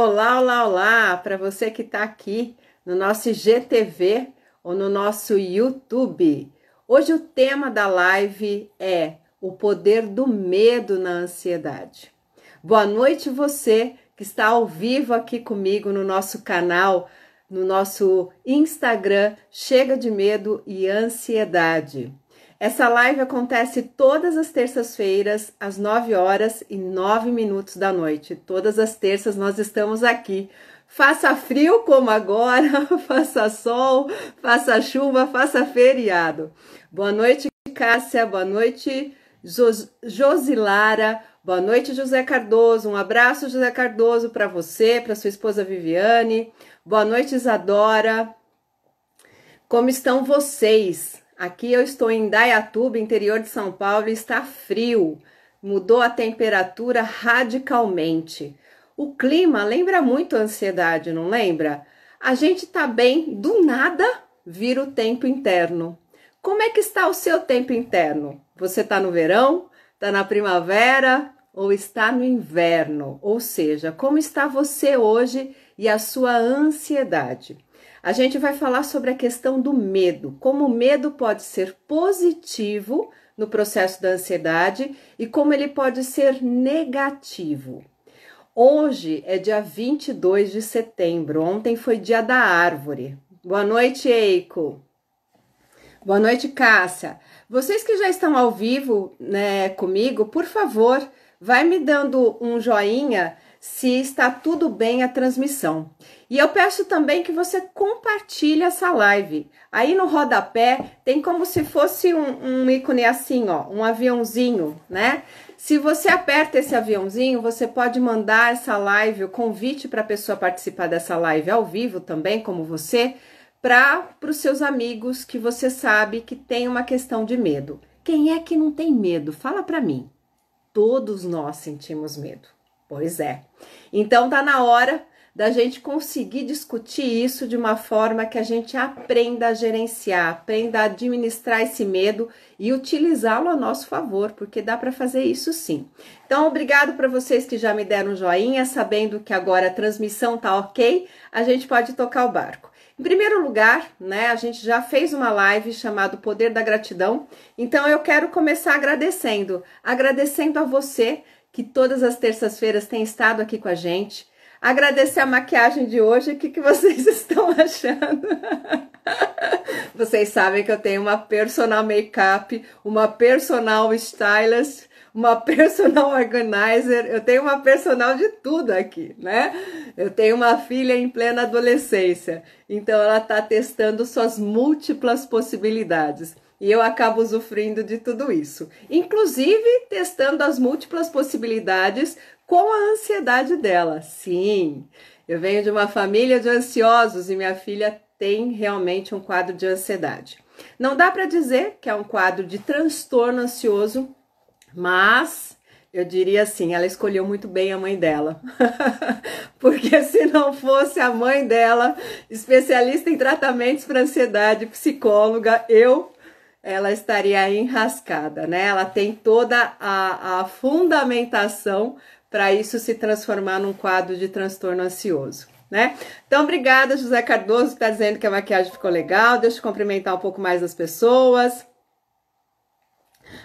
Olá, olá, olá! Para você que está aqui no nosso GTV ou no nosso YouTube. Hoje o tema da live é o poder do medo na ansiedade. Boa noite, você que está ao vivo aqui comigo no nosso canal, no nosso Instagram, Chega de Medo e Ansiedade. Essa live acontece todas as terças-feiras, às 9 horas e 9 minutos da noite. Todas as terças nós estamos aqui. Faça frio como agora, faça sol, faça chuva, faça feriado. Boa noite, Cássia. Boa noite, Jos Josilara. Boa noite, José Cardoso. Um abraço, José Cardoso, para você, para sua esposa Viviane. Boa noite, Isadora. Como estão vocês? Aqui eu estou em Dayatuba, interior de São Paulo, e está frio. Mudou a temperatura radicalmente. O clima lembra muito a ansiedade, não lembra? A gente tá bem, do nada vira o tempo interno. Como é que está o seu tempo interno? Você está no verão? Está na primavera? Ou está no inverno? Ou seja, como está você hoje e a sua ansiedade? A gente vai falar sobre a questão do medo, como o medo pode ser positivo no processo da ansiedade e como ele pode ser negativo. Hoje é dia 22 de setembro, ontem foi dia da árvore. Boa noite, Eiko. Boa noite, Cássia. Vocês que já estão ao vivo né, comigo, por favor, vai me dando um joinha se está tudo bem a transmissão. E eu peço também que você compartilhe essa live. Aí no rodapé tem como se fosse um, um ícone assim, ó, um aviãozinho, né? Se você aperta esse aviãozinho, você pode mandar essa live, o convite para a pessoa participar dessa live ao vivo também, como você, para os seus amigos que você sabe que tem uma questão de medo. Quem é que não tem medo? Fala para mim. Todos nós sentimos medo. Pois é. Então tá na hora da gente conseguir discutir isso de uma forma que a gente aprenda a gerenciar, aprenda a administrar esse medo e utilizá-lo a nosso favor, porque dá para fazer isso sim. Então, obrigado para vocês que já me deram um joinha, sabendo que agora a transmissão tá ok, a gente pode tocar o barco. Em primeiro lugar, né, a gente já fez uma live chamada Poder da Gratidão, então eu quero começar agradecendo, agradecendo a você que todas as terças-feiras tem estado aqui com a gente. Agradecer a maquiagem de hoje, o que, que vocês estão achando? vocês sabem que eu tenho uma personal makeup, uma personal stylist, uma personal organizer, eu tenho uma personal de tudo aqui, né? Eu tenho uma filha em plena adolescência, então ela está testando suas múltiplas possibilidades e eu acabo usufruindo de tudo isso, inclusive testando as múltiplas possibilidades com a ansiedade dela. Sim, eu venho de uma família de ansiosos e minha filha tem realmente um quadro de ansiedade. Não dá para dizer que é um quadro de transtorno ansioso, mas eu diria assim, ela escolheu muito bem a mãe dela. Porque se não fosse a mãe dela, especialista em tratamentos para ansiedade, psicóloga, eu ela estaria enrascada, né? Ela tem toda a, a fundamentação para isso se transformar num quadro de transtorno ansioso. Né? Então, obrigada, José Cardoso, que está dizendo que a maquiagem ficou legal. Deixa eu cumprimentar um pouco mais as pessoas.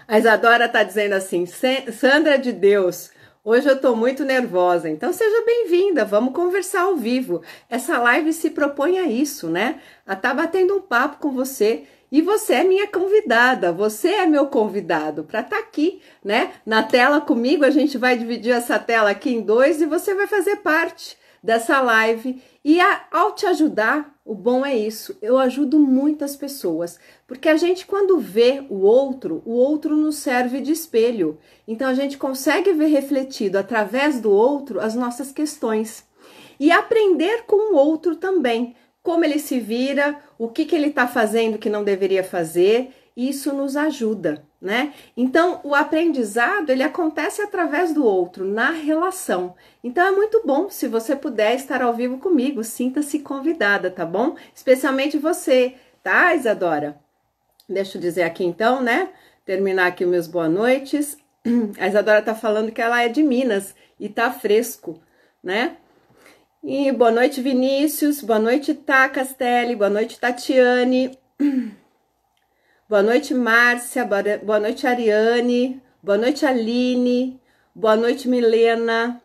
A Isadora está dizendo assim: Sandra de Deus, hoje eu estou muito nervosa. Então, seja bem-vinda, vamos conversar ao vivo. Essa live se propõe a isso, né? A estar tá batendo um papo com você e você é minha convidada, você é meu convidado para estar tá aqui, né? Na tela comigo, a gente vai dividir essa tela aqui em dois e você vai fazer parte dessa live. E a, ao te ajudar, o bom é isso, eu ajudo muitas pessoas, porque a gente, quando vê o outro, o outro nos serve de espelho. Então a gente consegue ver refletido através do outro as nossas questões e aprender com o outro também como ele se vira, o que, que ele está fazendo que não deveria fazer, isso nos ajuda, né? Então, o aprendizado, ele acontece através do outro, na relação. Então, é muito bom se você puder estar ao vivo comigo, sinta-se convidada, tá bom? Especialmente você, tá, Isadora? Deixa eu dizer aqui então, né? Terminar aqui meus boa noites. A Isadora tá falando que ela é de Minas e tá fresco, né? E boa noite, Vinícius. Boa noite, Tá Castelli. Boa noite, Tatiane. Boa noite, Márcia. Boa noite, Ariane. Boa noite, Aline. Boa noite, Milena.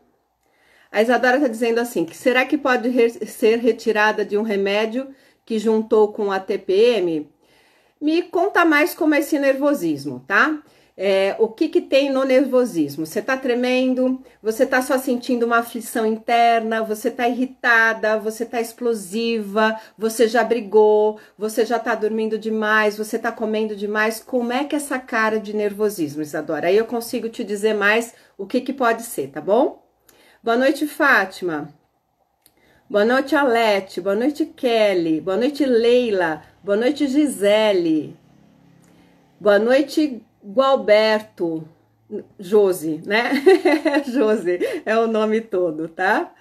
A Isadora está dizendo assim: que será que pode re ser retirada de um remédio que juntou com a TPM? Me conta mais como é esse nervosismo, tá? É, o que, que tem no nervosismo? Você tá tremendo, você tá só sentindo uma aflição interna, você tá irritada, você tá explosiva, você já brigou, você já tá dormindo demais, você tá comendo demais. Como é que é essa cara de nervosismo, Isadora? Aí eu consigo te dizer mais o que, que pode ser, tá bom? Boa noite, Fátima. Boa noite, Alete. Boa noite, Kelly. Boa noite, Leila. Boa noite, Gisele. Boa noite, Gualberto, Josi, né? Josi é o nome todo, tá?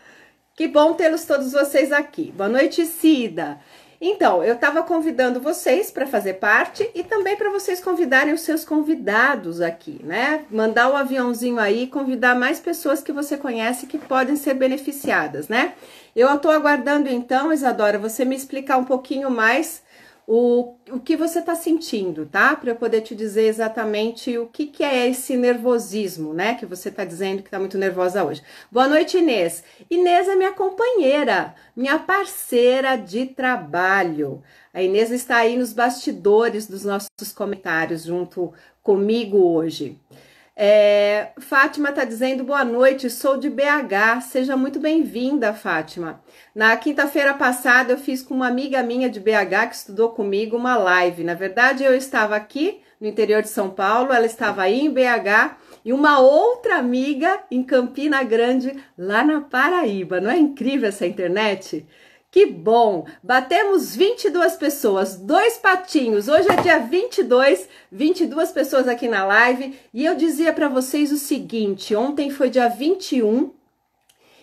Que bom tê-los todos vocês aqui. Boa noite, Cida. Então, eu estava convidando vocês para fazer parte e também para vocês convidarem os seus convidados aqui, né? Mandar o aviãozinho aí, convidar mais pessoas que você conhece que podem ser beneficiadas, né? Eu estou aguardando então, Isadora, você me explicar um pouquinho mais o, o que você está sentindo, tá? Para eu poder te dizer exatamente o que, que é esse nervosismo, né? Que você está dizendo que está muito nervosa hoje. Boa noite, Inês. Inês é minha companheira, minha parceira de trabalho. A Inês está aí nos bastidores dos nossos comentários junto comigo hoje. É, Fátima está dizendo boa noite, sou de BH, seja muito bem-vinda, Fátima. Na quinta-feira passada eu fiz com uma amiga minha de BH que estudou comigo uma live. Na verdade, eu estava aqui no interior de São Paulo, ela estava aí em BH e uma outra amiga em Campina Grande, lá na Paraíba. Não é incrível essa internet? Que bom! Batemos 22 pessoas, dois patinhos. Hoje é dia 22, 22 pessoas aqui na live. E eu dizia para vocês o seguinte: ontem foi dia 21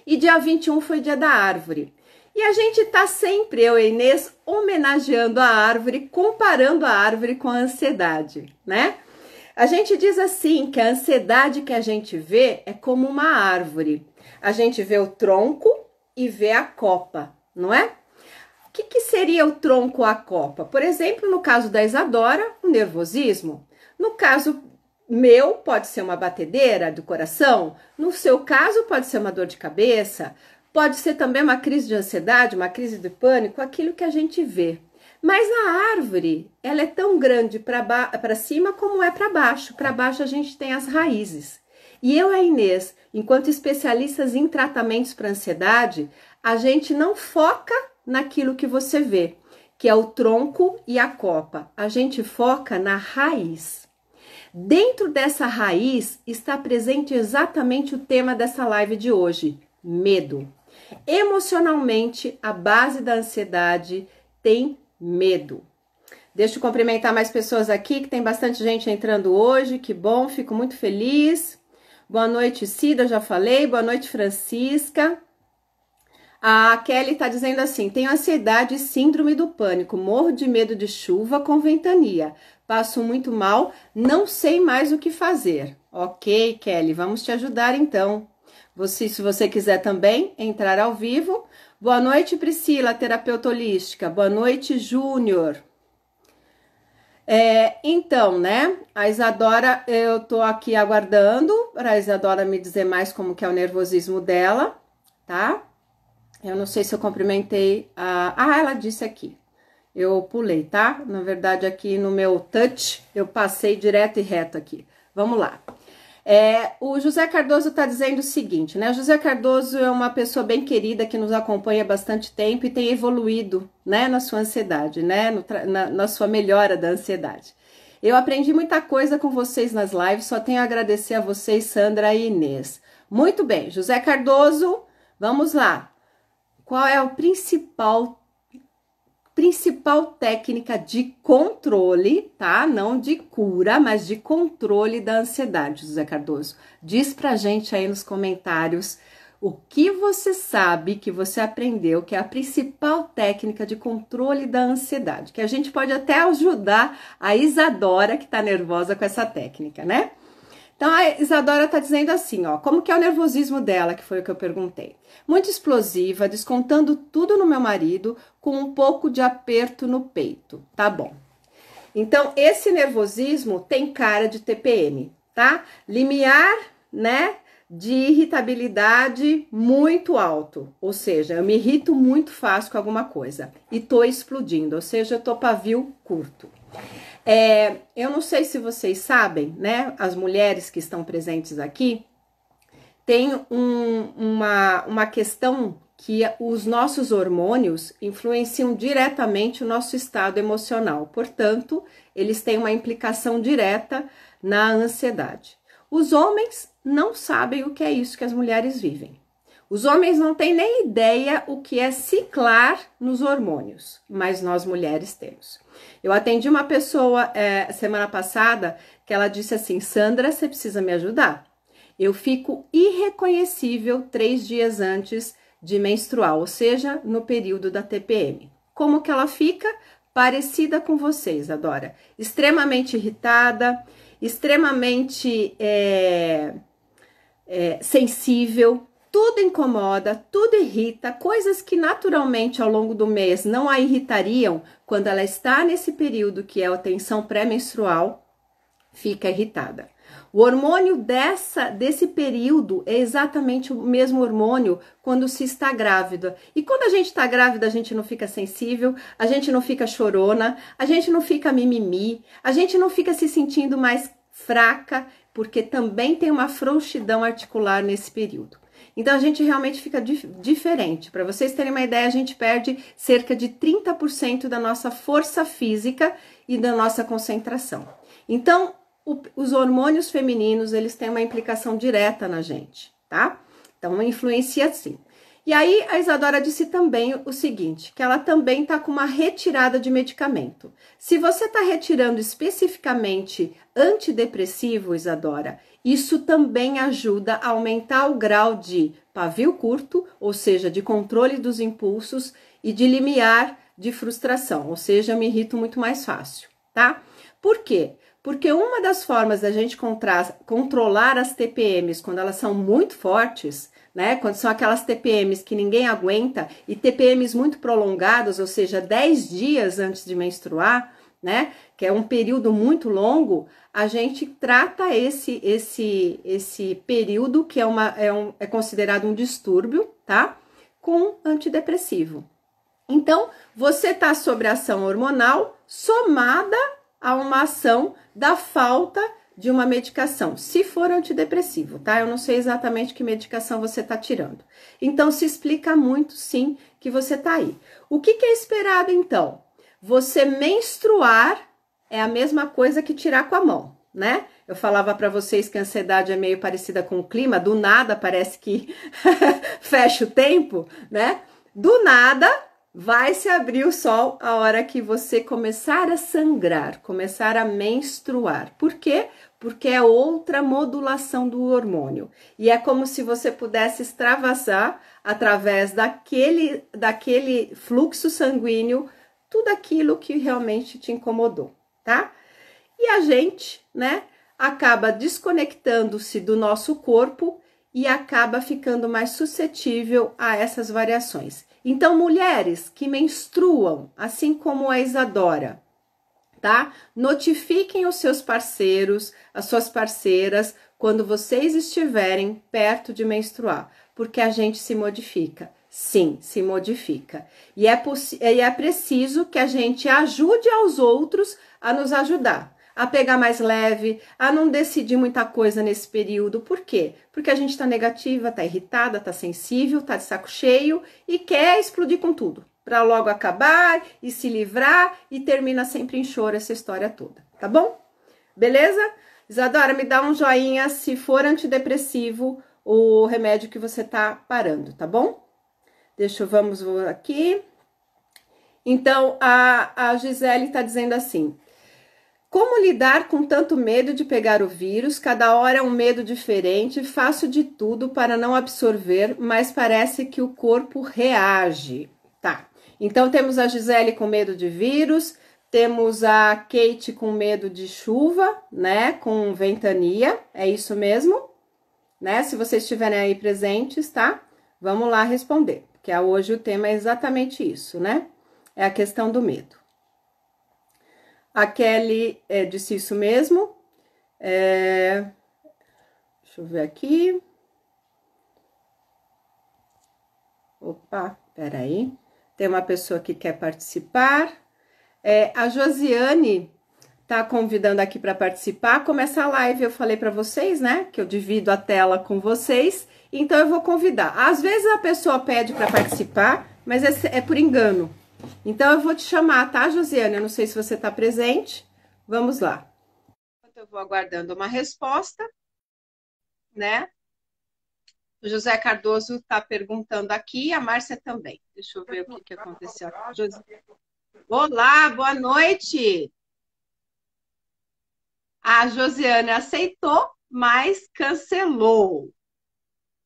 e dia 21 foi dia da árvore. E a gente tá sempre, eu e Inês, homenageando a árvore, comparando a árvore com a ansiedade, né? A gente diz assim que a ansiedade que a gente vê é como uma árvore. A gente vê o tronco e vê a copa não é? O que, que seria o tronco a copa? Por exemplo, no caso da Isadora, o nervosismo. No caso meu, pode ser uma batedeira do coração. No seu caso, pode ser uma dor de cabeça. Pode ser também uma crise de ansiedade, uma crise de pânico, aquilo que a gente vê. Mas a árvore, ela é tão grande para cima como é para baixo. Para baixo a gente tem as raízes. E eu e a Inês, enquanto especialistas em tratamentos para ansiedade, a gente não foca naquilo que você vê, que é o tronco e a copa. A gente foca na raiz. Dentro dessa raiz está presente exatamente o tema dessa live de hoje: medo. Emocionalmente, a base da ansiedade tem medo. Deixa eu cumprimentar mais pessoas aqui, que tem bastante gente entrando hoje. Que bom, fico muito feliz. Boa noite, Cida, já falei. Boa noite, Francisca. A Kelly está dizendo assim: tenho ansiedade e síndrome do pânico, morro de medo de chuva com ventania, passo muito mal, não sei mais o que fazer. Ok, Kelly, vamos te ajudar então. Você, se você quiser também entrar ao vivo. Boa noite, Priscila, terapeuta holística. Boa noite, Júnior. É, então, né, a Isadora, eu tô aqui aguardando para a Isadora me dizer mais como que é o nervosismo dela, tá? Eu não sei se eu cumprimentei a. Ah, ela disse aqui. Eu pulei, tá? Na verdade, aqui no meu touch, eu passei direto e reto aqui. Vamos lá. É, o José Cardoso está dizendo o seguinte, né? O José Cardoso é uma pessoa bem querida que nos acompanha há bastante tempo e tem evoluído, né, na sua ansiedade, né, na, na sua melhora da ansiedade. Eu aprendi muita coisa com vocês nas lives, só tenho a agradecer a vocês, Sandra e Inês. Muito bem, José Cardoso, vamos lá. Qual é a principal principal técnica de controle, tá? Não de cura, mas de controle da ansiedade, José Cardoso. Diz pra gente aí nos comentários o que você sabe que você aprendeu que é a principal técnica de controle da ansiedade, que a gente pode até ajudar a Isadora que tá nervosa com essa técnica, né? Então a Isadora tá dizendo assim, ó, como que é o nervosismo dela, que foi o que eu perguntei. Muito explosiva, descontando tudo no meu marido, com um pouco de aperto no peito. Tá bom. Então esse nervosismo tem cara de TPM, tá? Limiar, né? de irritabilidade muito alto, ou seja, eu me irrito muito fácil com alguma coisa e tô explodindo, ou seja, eu tô pavio curto. É, eu não sei se vocês sabem, né? As mulheres que estão presentes aqui tem um, uma, uma questão que os nossos hormônios influenciam diretamente o nosso estado emocional, portanto, eles têm uma implicação direta na ansiedade. Os homens não sabem o que é isso que as mulheres vivem. Os homens não têm nem ideia o que é ciclar nos hormônios, mas nós mulheres temos. Eu atendi uma pessoa é, semana passada que ela disse assim: Sandra, você precisa me ajudar. Eu fico irreconhecível três dias antes de menstruar, ou seja, no período da TPM. Como que ela fica? Parecida com vocês, Adora. Extremamente irritada, extremamente é, é, sensível, tudo incomoda, tudo irrita, coisas que naturalmente ao longo do mês não a irritariam, quando ela está nesse período que é a tensão pré-menstrual, fica irritada. O hormônio dessa desse período é exatamente o mesmo hormônio quando se está grávida. E quando a gente está grávida, a gente não fica sensível, a gente não fica chorona, a gente não fica mimimi, a gente não fica se sentindo mais fraca, porque também tem uma frouxidão articular nesse período. Então a gente realmente fica dif diferente. Para vocês terem uma ideia, a gente perde cerca de 30% da nossa força física e da nossa concentração. Então, o, os hormônios femininos, eles têm uma implicação direta na gente, tá? Então, influencia sim. E aí, a Isadora disse também o seguinte, que ela também está com uma retirada de medicamento. Se você está retirando especificamente antidepressivo, Isadora, isso também ajuda a aumentar o grau de pavio curto, ou seja, de controle dos impulsos e de limiar de frustração, ou seja, eu me irrito muito mais fácil, tá? Por quê? Porque uma das formas da gente controlar as TPMs quando elas são muito fortes, né? Quando são aquelas TPMs que ninguém aguenta e TPMs muito prolongadas, ou seja, 10 dias antes de menstruar, né? Que é um período muito longo, a gente trata esse esse esse período que é uma é, um, é considerado um distúrbio, tá? Com antidepressivo. Então, você tá sobre ação hormonal somada a uma ação da falta de uma medicação, se for antidepressivo, tá? Eu não sei exatamente que medicação você tá tirando. Então, se explica muito, sim, que você tá aí. O que, que é esperado, então? Você menstruar é a mesma coisa que tirar com a mão, né? Eu falava para vocês que a ansiedade é meio parecida com o clima, do nada parece que fecha o tempo, né? Do nada vai se abrir o sol a hora que você começar a sangrar, começar a menstruar. Por quê? Porque é outra modulação do hormônio. E é como se você pudesse extravasar através daquele, daquele fluxo sanguíneo tudo aquilo que realmente te incomodou, tá? E a gente, né, acaba desconectando-se do nosso corpo e acaba ficando mais suscetível a essas variações. Então, mulheres que menstruam, assim como a Isadora, tá? Notifiquem os seus parceiros, as suas parceiras, quando vocês estiverem perto de menstruar, porque a gente se modifica. Sim, se modifica. E é, e é preciso que a gente ajude aos outros a nos ajudar a pegar mais leve, a não decidir muita coisa nesse período. Por quê? Porque a gente está negativa, está irritada, está sensível, está de saco cheio e quer explodir com tudo, para logo acabar e se livrar e termina sempre em choro essa história toda, tá bom? Beleza? Isadora, me dá um joinha se for antidepressivo o remédio que você tá parando, tá bom? Deixa eu, vamos aqui. Então, a, a Gisele tá dizendo assim: como lidar com tanto medo de pegar o vírus? Cada hora é um medo diferente, faço de tudo para não absorver, mas parece que o corpo reage. Tá. Então temos a Gisele com medo de vírus, Temos a Kate com medo de chuva, né? Com ventania, é isso mesmo? Né? Se vocês estiverem aí presentes, tá? Vamos lá responder, porque hoje o tema é exatamente isso, né? É a questão do medo. A Kelly é, disse isso mesmo. É... Deixa eu ver aqui. Opa, peraí. Tem uma pessoa que quer participar. É, a Josiane tá convidando aqui para participar. Como essa live eu falei para vocês, né? Que eu divido a tela com vocês. Então eu vou convidar. Às vezes a pessoa pede para participar, mas é, é, por engano. Então eu vou te chamar, tá, Josiane? Eu não sei se você está presente. Vamos lá. Eu vou aguardando uma resposta, né? O José Cardoso está perguntando aqui, a Márcia também. Deixa eu ver o que, que aconteceu. José... Olá, boa noite. A Josiane aceitou, mas cancelou.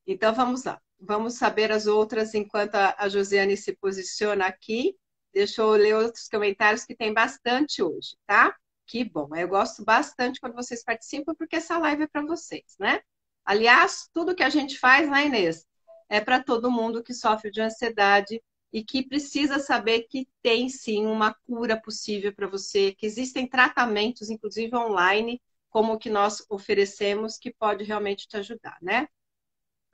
Então vamos lá. Vamos saber as outras enquanto a Josiane se posiciona aqui. Deixa eu ler outros comentários que tem bastante hoje, tá? Que bom. Eu gosto bastante quando vocês participam, porque essa live é para vocês, né? Aliás, tudo que a gente faz, né, Inês? É para todo mundo que sofre de ansiedade e que precisa saber que tem sim uma cura possível para você, que existem tratamentos, inclusive online, como o que nós oferecemos, que pode realmente te ajudar, né?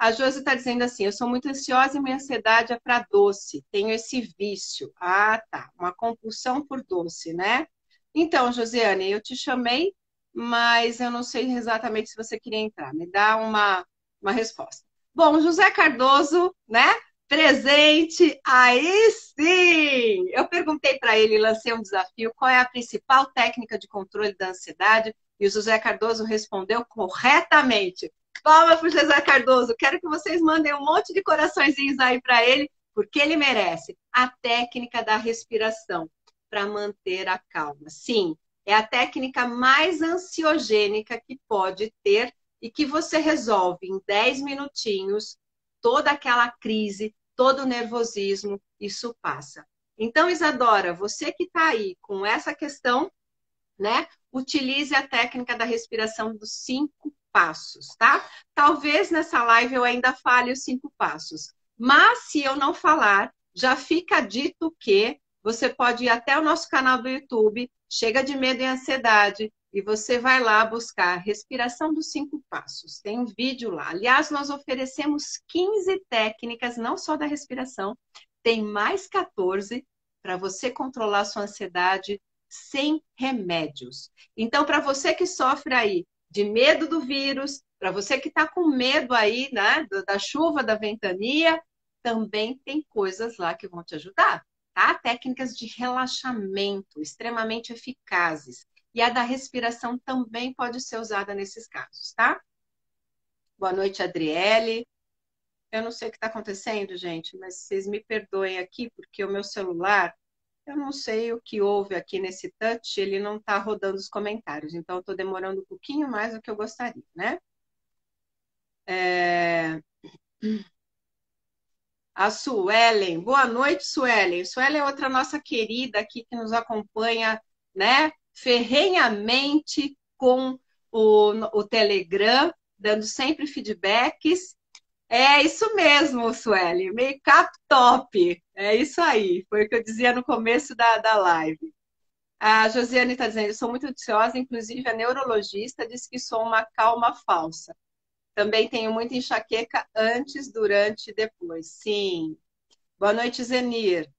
A Josi está dizendo assim: eu sou muito ansiosa e minha ansiedade é para doce, tenho esse vício. Ah, tá, uma compulsão por doce, né? Então, Josiane, eu te chamei, mas eu não sei exatamente se você queria entrar. Me dá uma, uma resposta. Bom, José Cardoso, né? Presente, aí sim! Eu perguntei para ele, lancei um desafio, qual é a principal técnica de controle da ansiedade? E o José Cardoso respondeu corretamente. Palma para José Cardoso. Quero que vocês mandem um monte de coraçõezinhos aí para ele, porque ele merece. A técnica da respiração para manter a calma. Sim, é a técnica mais ansiogênica que pode ter e que você resolve em 10 minutinhos toda aquela crise, todo o nervosismo, isso passa. Então, Isadora, você que está aí com essa questão, né? Utilize a técnica da respiração dos cinco passos, tá? Talvez nessa live eu ainda fale os cinco passos, mas se eu não falar, já fica dito que você pode ir até o nosso canal do YouTube, chega de medo e ansiedade, e você vai lá buscar respiração dos cinco passos. Tem um vídeo lá. Aliás, nós oferecemos 15 técnicas, não só da respiração, tem mais 14 para você controlar a sua ansiedade sem remédios. Então, para você que sofre aí de medo do vírus, para você que está com medo aí, né, da chuva, da ventania, também tem coisas lá que vão te ajudar, tá? Técnicas de relaxamento extremamente eficazes. E a da respiração também pode ser usada nesses casos, tá? Boa noite, Adriele. Eu não sei o que está acontecendo, gente, mas vocês me perdoem aqui, porque o meu celular, eu não sei o que houve aqui nesse touch, ele não está rodando os comentários, então estou demorando um pouquinho mais do que eu gostaria, né? É... A Suelen, boa noite, Suelen. Suelen é outra nossa querida aqui que nos acompanha, né? ferrenhamente com o, o Telegram, dando sempre feedbacks. É isso mesmo, Sueli, make-up top. É isso aí, foi o que eu dizia no começo da, da live. A Josiane está dizendo, eu sou muito ansiosa, inclusive a neurologista disse que sou uma calma falsa. Também tenho muita enxaqueca antes, durante e depois. Sim. Boa noite, Zenir.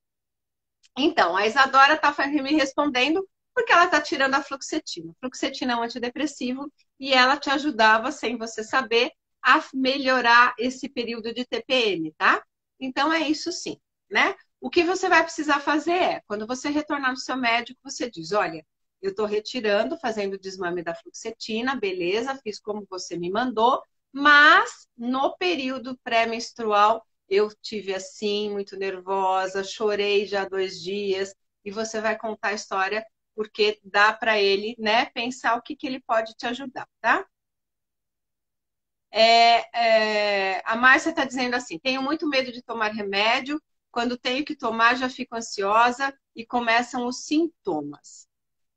Então, a Isadora está me respondendo porque ela está tirando a fluoxetina. A fluoxetina é um antidepressivo e ela te ajudava, sem você saber, a melhorar esse período de TPM, tá? Então é isso sim, né? O que você vai precisar fazer é, quando você retornar no seu médico, você diz, olha, eu estou retirando, fazendo o desmame da fluoxetina, beleza, fiz como você me mandou, mas no período pré-menstrual eu tive assim, muito nervosa, chorei já dois dias, e você vai contar a história porque dá para ele, né, pensar o que, que ele pode te ajudar, tá? É, é, a Márcia está dizendo assim: tenho muito medo de tomar remédio. Quando tenho que tomar, já fico ansiosa. e começam os sintomas.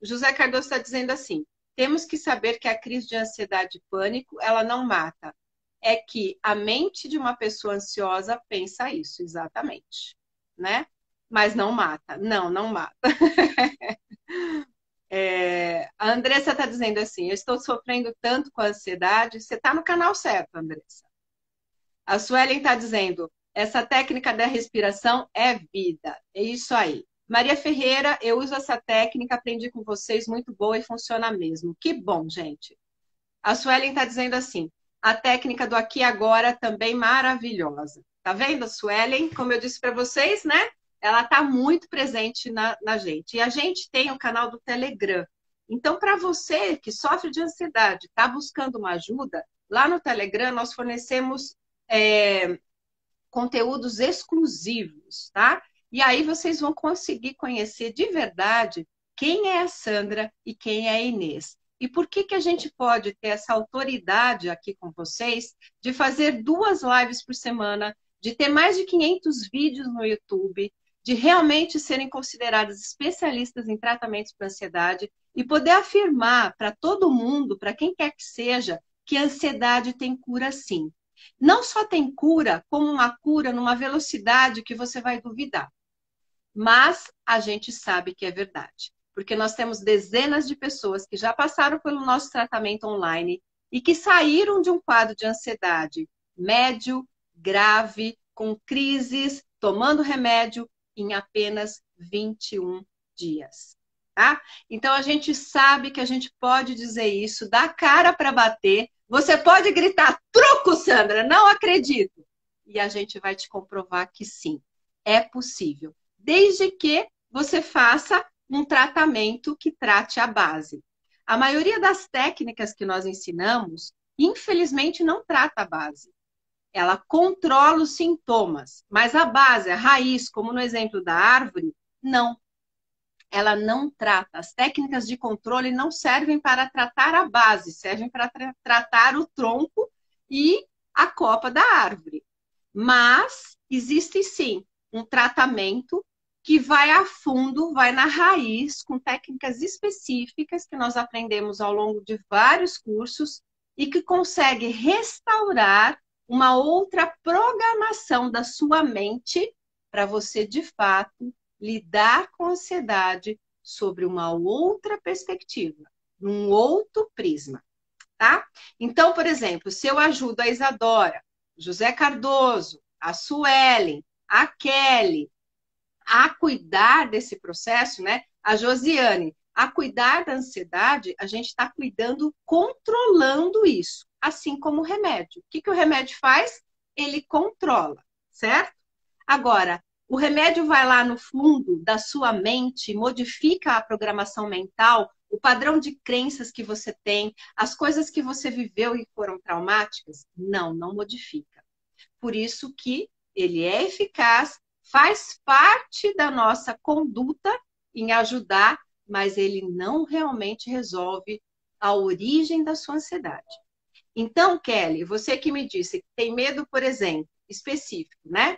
José Cardoso está dizendo assim: temos que saber que a crise de ansiedade e pânico ela não mata. É que a mente de uma pessoa ansiosa pensa isso, exatamente, né? Mas não mata. Não, não mata. É, a Andressa está dizendo assim: eu estou sofrendo tanto com a ansiedade. Você está no canal certo, Andressa. A Suelen está dizendo: essa técnica da respiração é vida. É isso aí. Maria Ferreira, eu uso essa técnica, aprendi com vocês, muito boa e funciona mesmo. Que bom, gente. A Suelen está dizendo assim: a técnica do aqui e agora também maravilhosa. Tá vendo, Suelen? Como eu disse para vocês, né? Ela está muito presente na, na gente. E a gente tem o canal do Telegram. Então, para você que sofre de ansiedade, está buscando uma ajuda, lá no Telegram nós fornecemos é, conteúdos exclusivos, tá? E aí vocês vão conseguir conhecer de verdade quem é a Sandra e quem é a Inês. E por que, que a gente pode ter essa autoridade aqui com vocês de fazer duas lives por semana, de ter mais de 500 vídeos no YouTube, de realmente serem consideradas especialistas em tratamentos para ansiedade e poder afirmar para todo mundo, para quem quer que seja, que a ansiedade tem cura sim. Não só tem cura, como uma cura numa velocidade que você vai duvidar. Mas a gente sabe que é verdade, porque nós temos dezenas de pessoas que já passaram pelo nosso tratamento online e que saíram de um quadro de ansiedade médio, grave, com crises, tomando remédio em apenas 21 dias. Tá? Então a gente sabe que a gente pode dizer isso, dá cara para bater. Você pode gritar truco, Sandra, não acredito. E a gente vai te comprovar que sim, é possível, desde que você faça um tratamento que trate a base. A maioria das técnicas que nós ensinamos, infelizmente, não trata a base ela controla os sintomas, mas a base, a raiz, como no exemplo da árvore, não. Ela não trata. As técnicas de controle não servem para tratar a base, servem para tra tratar o tronco e a copa da árvore. Mas existe sim um tratamento que vai a fundo, vai na raiz, com técnicas específicas que nós aprendemos ao longo de vários cursos e que consegue restaurar uma outra programação da sua mente para você, de fato, lidar com a ansiedade sobre uma outra perspectiva, num outro prisma, tá? Então, por exemplo, se eu ajudo a Isadora, José Cardoso, a Suelen, a Kelly a cuidar desse processo, né? A Josiane, a cuidar da ansiedade, a gente está cuidando, controlando isso assim como o remédio. O que, que o remédio faz? Ele controla, certo? Agora, o remédio vai lá no fundo da sua mente, modifica a programação mental, o padrão de crenças que você tem, as coisas que você viveu e foram traumáticas? Não, não modifica. Por isso que ele é eficaz, faz parte da nossa conduta em ajudar, mas ele não realmente resolve a origem da sua ansiedade. Então, Kelly, você que me disse que tem medo, por exemplo, específico, né?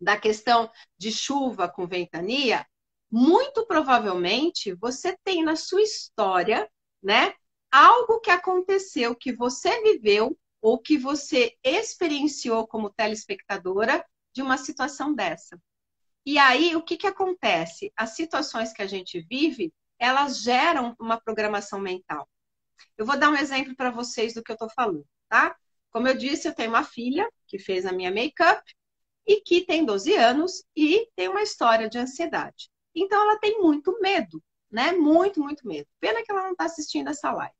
Da questão de chuva com ventania, muito provavelmente você tem na sua história, né? Algo que aconteceu, que você viveu ou que você experienciou como telespectadora de uma situação dessa. E aí, o que, que acontece? As situações que a gente vive, elas geram uma programação mental. Eu vou dar um exemplo para vocês do que eu estou falando, tá? Como eu disse, eu tenho uma filha que fez a minha make-up e que tem 12 anos e tem uma história de ansiedade. Então, ela tem muito medo, né? Muito, muito medo. Pena que ela não está assistindo essa live.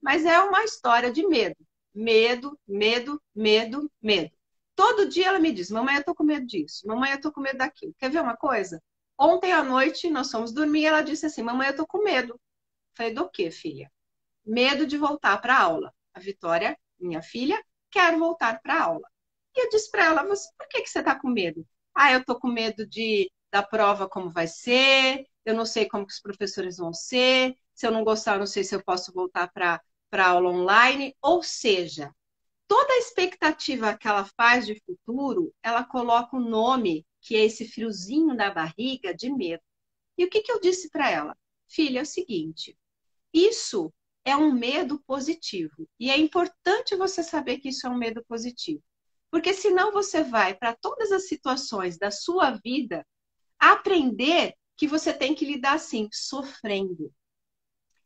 Mas é uma história de medo. Medo, medo, medo, medo. Todo dia ela me diz: Mamãe, eu tô com medo disso. Mamãe, eu tô com medo daquilo. Quer ver uma coisa? Ontem à noite nós fomos dormir e ela disse assim: Mamãe, eu tô com medo. falei: Do que, filha? Medo de voltar para a aula. A Vitória, minha filha, quer voltar para a aula. E eu disse para ela, você, por que, que você está com medo? Ah, eu estou com medo de da prova como vai ser, eu não sei como que os professores vão ser, se eu não gostar, eu não sei se eu posso voltar para a aula online. Ou seja, toda a expectativa que ela faz de futuro, ela coloca o um nome, que é esse friozinho na barriga, de medo. E o que, que eu disse para ela? Filha, é o seguinte: isso é um medo positivo. E é importante você saber que isso é um medo positivo. Porque senão você vai para todas as situações da sua vida aprender que você tem que lidar assim, sofrendo.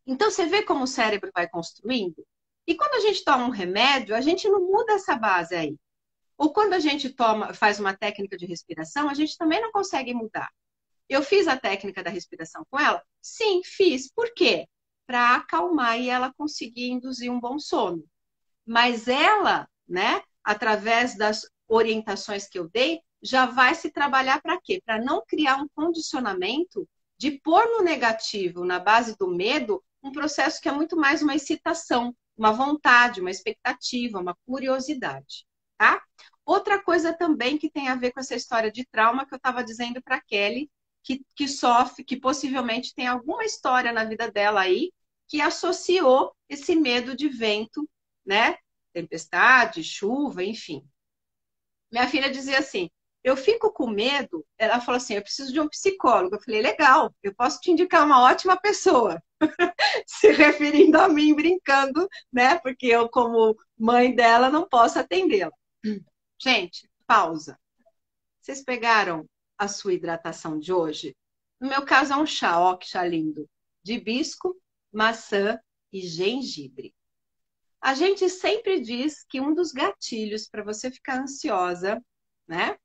Então você vê como o cérebro vai construindo? E quando a gente toma um remédio, a gente não muda essa base aí. Ou quando a gente toma, faz uma técnica de respiração, a gente também não consegue mudar. Eu fiz a técnica da respiração com ela? Sim, fiz. Por quê? Para acalmar e ela conseguir induzir um bom sono. Mas ela, né, através das orientações que eu dei, já vai se trabalhar para quê? Para não criar um condicionamento de pôr no negativo, na base do medo, um processo que é muito mais uma excitação, uma vontade, uma expectativa, uma curiosidade, tá? Outra coisa também que tem a ver com essa história de trauma que eu estava dizendo para Kelly, que, que sofre, que possivelmente tem alguma história na vida dela aí que associou esse medo de vento, né? Tempestade, chuva, enfim. Minha filha dizia assim: eu fico com medo. Ela falou assim: eu preciso de um psicólogo. Eu falei: legal, eu posso te indicar uma ótima pessoa. Se referindo a mim, brincando, né? Porque eu, como mãe dela, não posso atendê-la. Gente, pausa. Vocês pegaram a sua hidratação de hoje? No meu caso, é um chá, ó, que chá lindo, de hibisco, maçã e gengibre. A gente sempre diz que um dos gatilhos para você ficar ansiosa, né,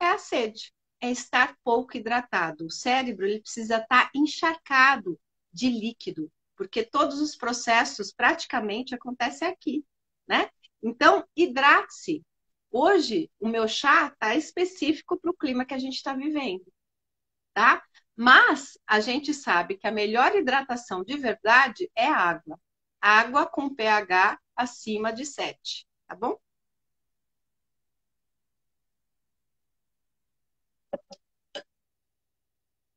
é a sede, é estar pouco hidratado. O cérebro ele precisa estar encharcado de líquido, porque todos os processos praticamente acontecem aqui, né? Então, hidrate-se. Hoje, o meu chá está específico para o clima que a gente está vivendo, tá? Mas a gente sabe que a melhor hidratação de verdade é água. Água com pH acima de 7, tá bom?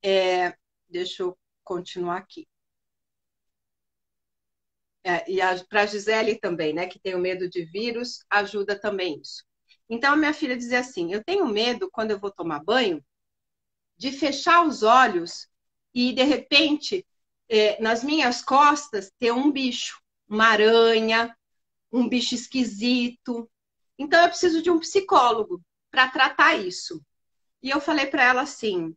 É, deixa eu continuar aqui. É, e para a Gisele também, né, que tem o medo de vírus, ajuda também isso. Então, minha filha dizia assim: eu tenho medo, quando eu vou tomar banho, de fechar os olhos e, de repente, é, nas minhas costas, ter um bicho, uma aranha, um bicho esquisito. Então, eu preciso de um psicólogo para tratar isso. E eu falei para ela assim: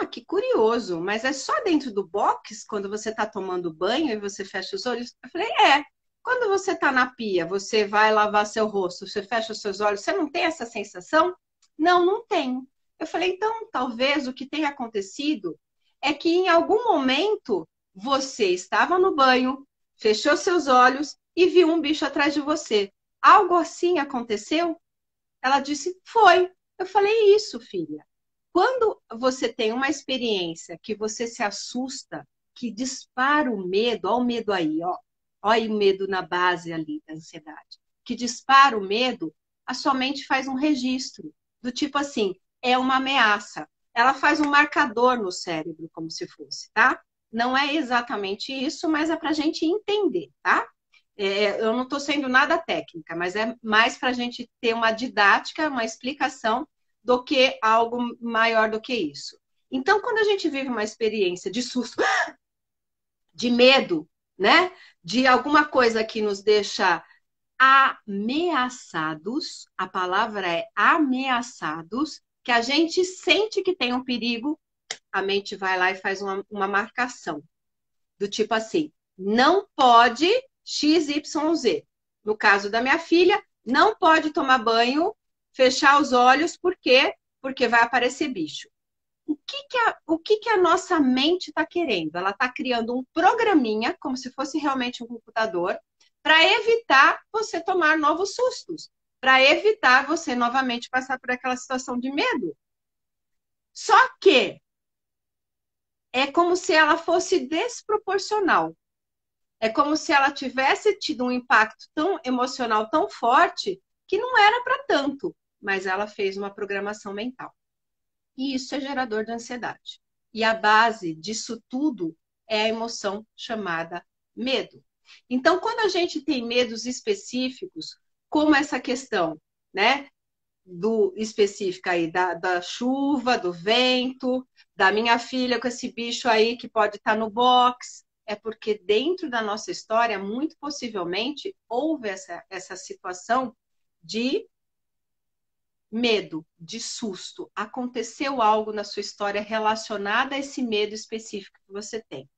ah, que curioso, mas é só dentro do box quando você está tomando banho e você fecha os olhos? Eu falei: é. Quando você está na pia, você vai lavar seu rosto, você fecha os seus olhos, você não tem essa sensação? Não, não tenho. Eu falei, então, talvez o que tenha acontecido é que em algum momento você estava no banho, fechou seus olhos e viu um bicho atrás de você. Algo assim aconteceu? Ela disse, foi. Eu falei, isso, filha. Quando você tem uma experiência que você se assusta, que dispara o medo, olha o medo aí, ó. Olha o medo na base ali da ansiedade. Que dispara o medo, a sua mente faz um registro. Do tipo assim, é uma ameaça. Ela faz um marcador no cérebro, como se fosse, tá? Não é exatamente isso, mas é para a gente entender, tá? É, eu não estou sendo nada técnica, mas é mais para a gente ter uma didática, uma explicação do que algo maior do que isso. Então, quando a gente vive uma experiência de susto, de medo, né? De alguma coisa que nos deixa ameaçados, a palavra é ameaçados, que a gente sente que tem um perigo, a mente vai lá e faz uma, uma marcação. Do tipo assim, não pode XYZ. No caso da minha filha, não pode tomar banho, fechar os olhos, por quê? Porque vai aparecer bicho. O que, que, a, o que, que a nossa mente está querendo? Ela está criando um programinha, como se fosse realmente um computador, para evitar você tomar novos sustos para evitar você novamente passar por aquela situação de medo. Só que é como se ela fosse desproporcional. É como se ela tivesse tido um impacto tão emocional tão forte que não era para tanto, mas ela fez uma programação mental. E isso é gerador de ansiedade. E a base disso tudo é a emoção chamada medo. Então, quando a gente tem medos específicos, como essa questão, né? do específica aí da, da chuva, do vento, da minha filha com esse bicho aí que pode estar tá no box, é porque dentro da nossa história, muito possivelmente, houve essa, essa situação de medo, de susto. Aconteceu algo na sua história relacionado a esse medo específico que você tem.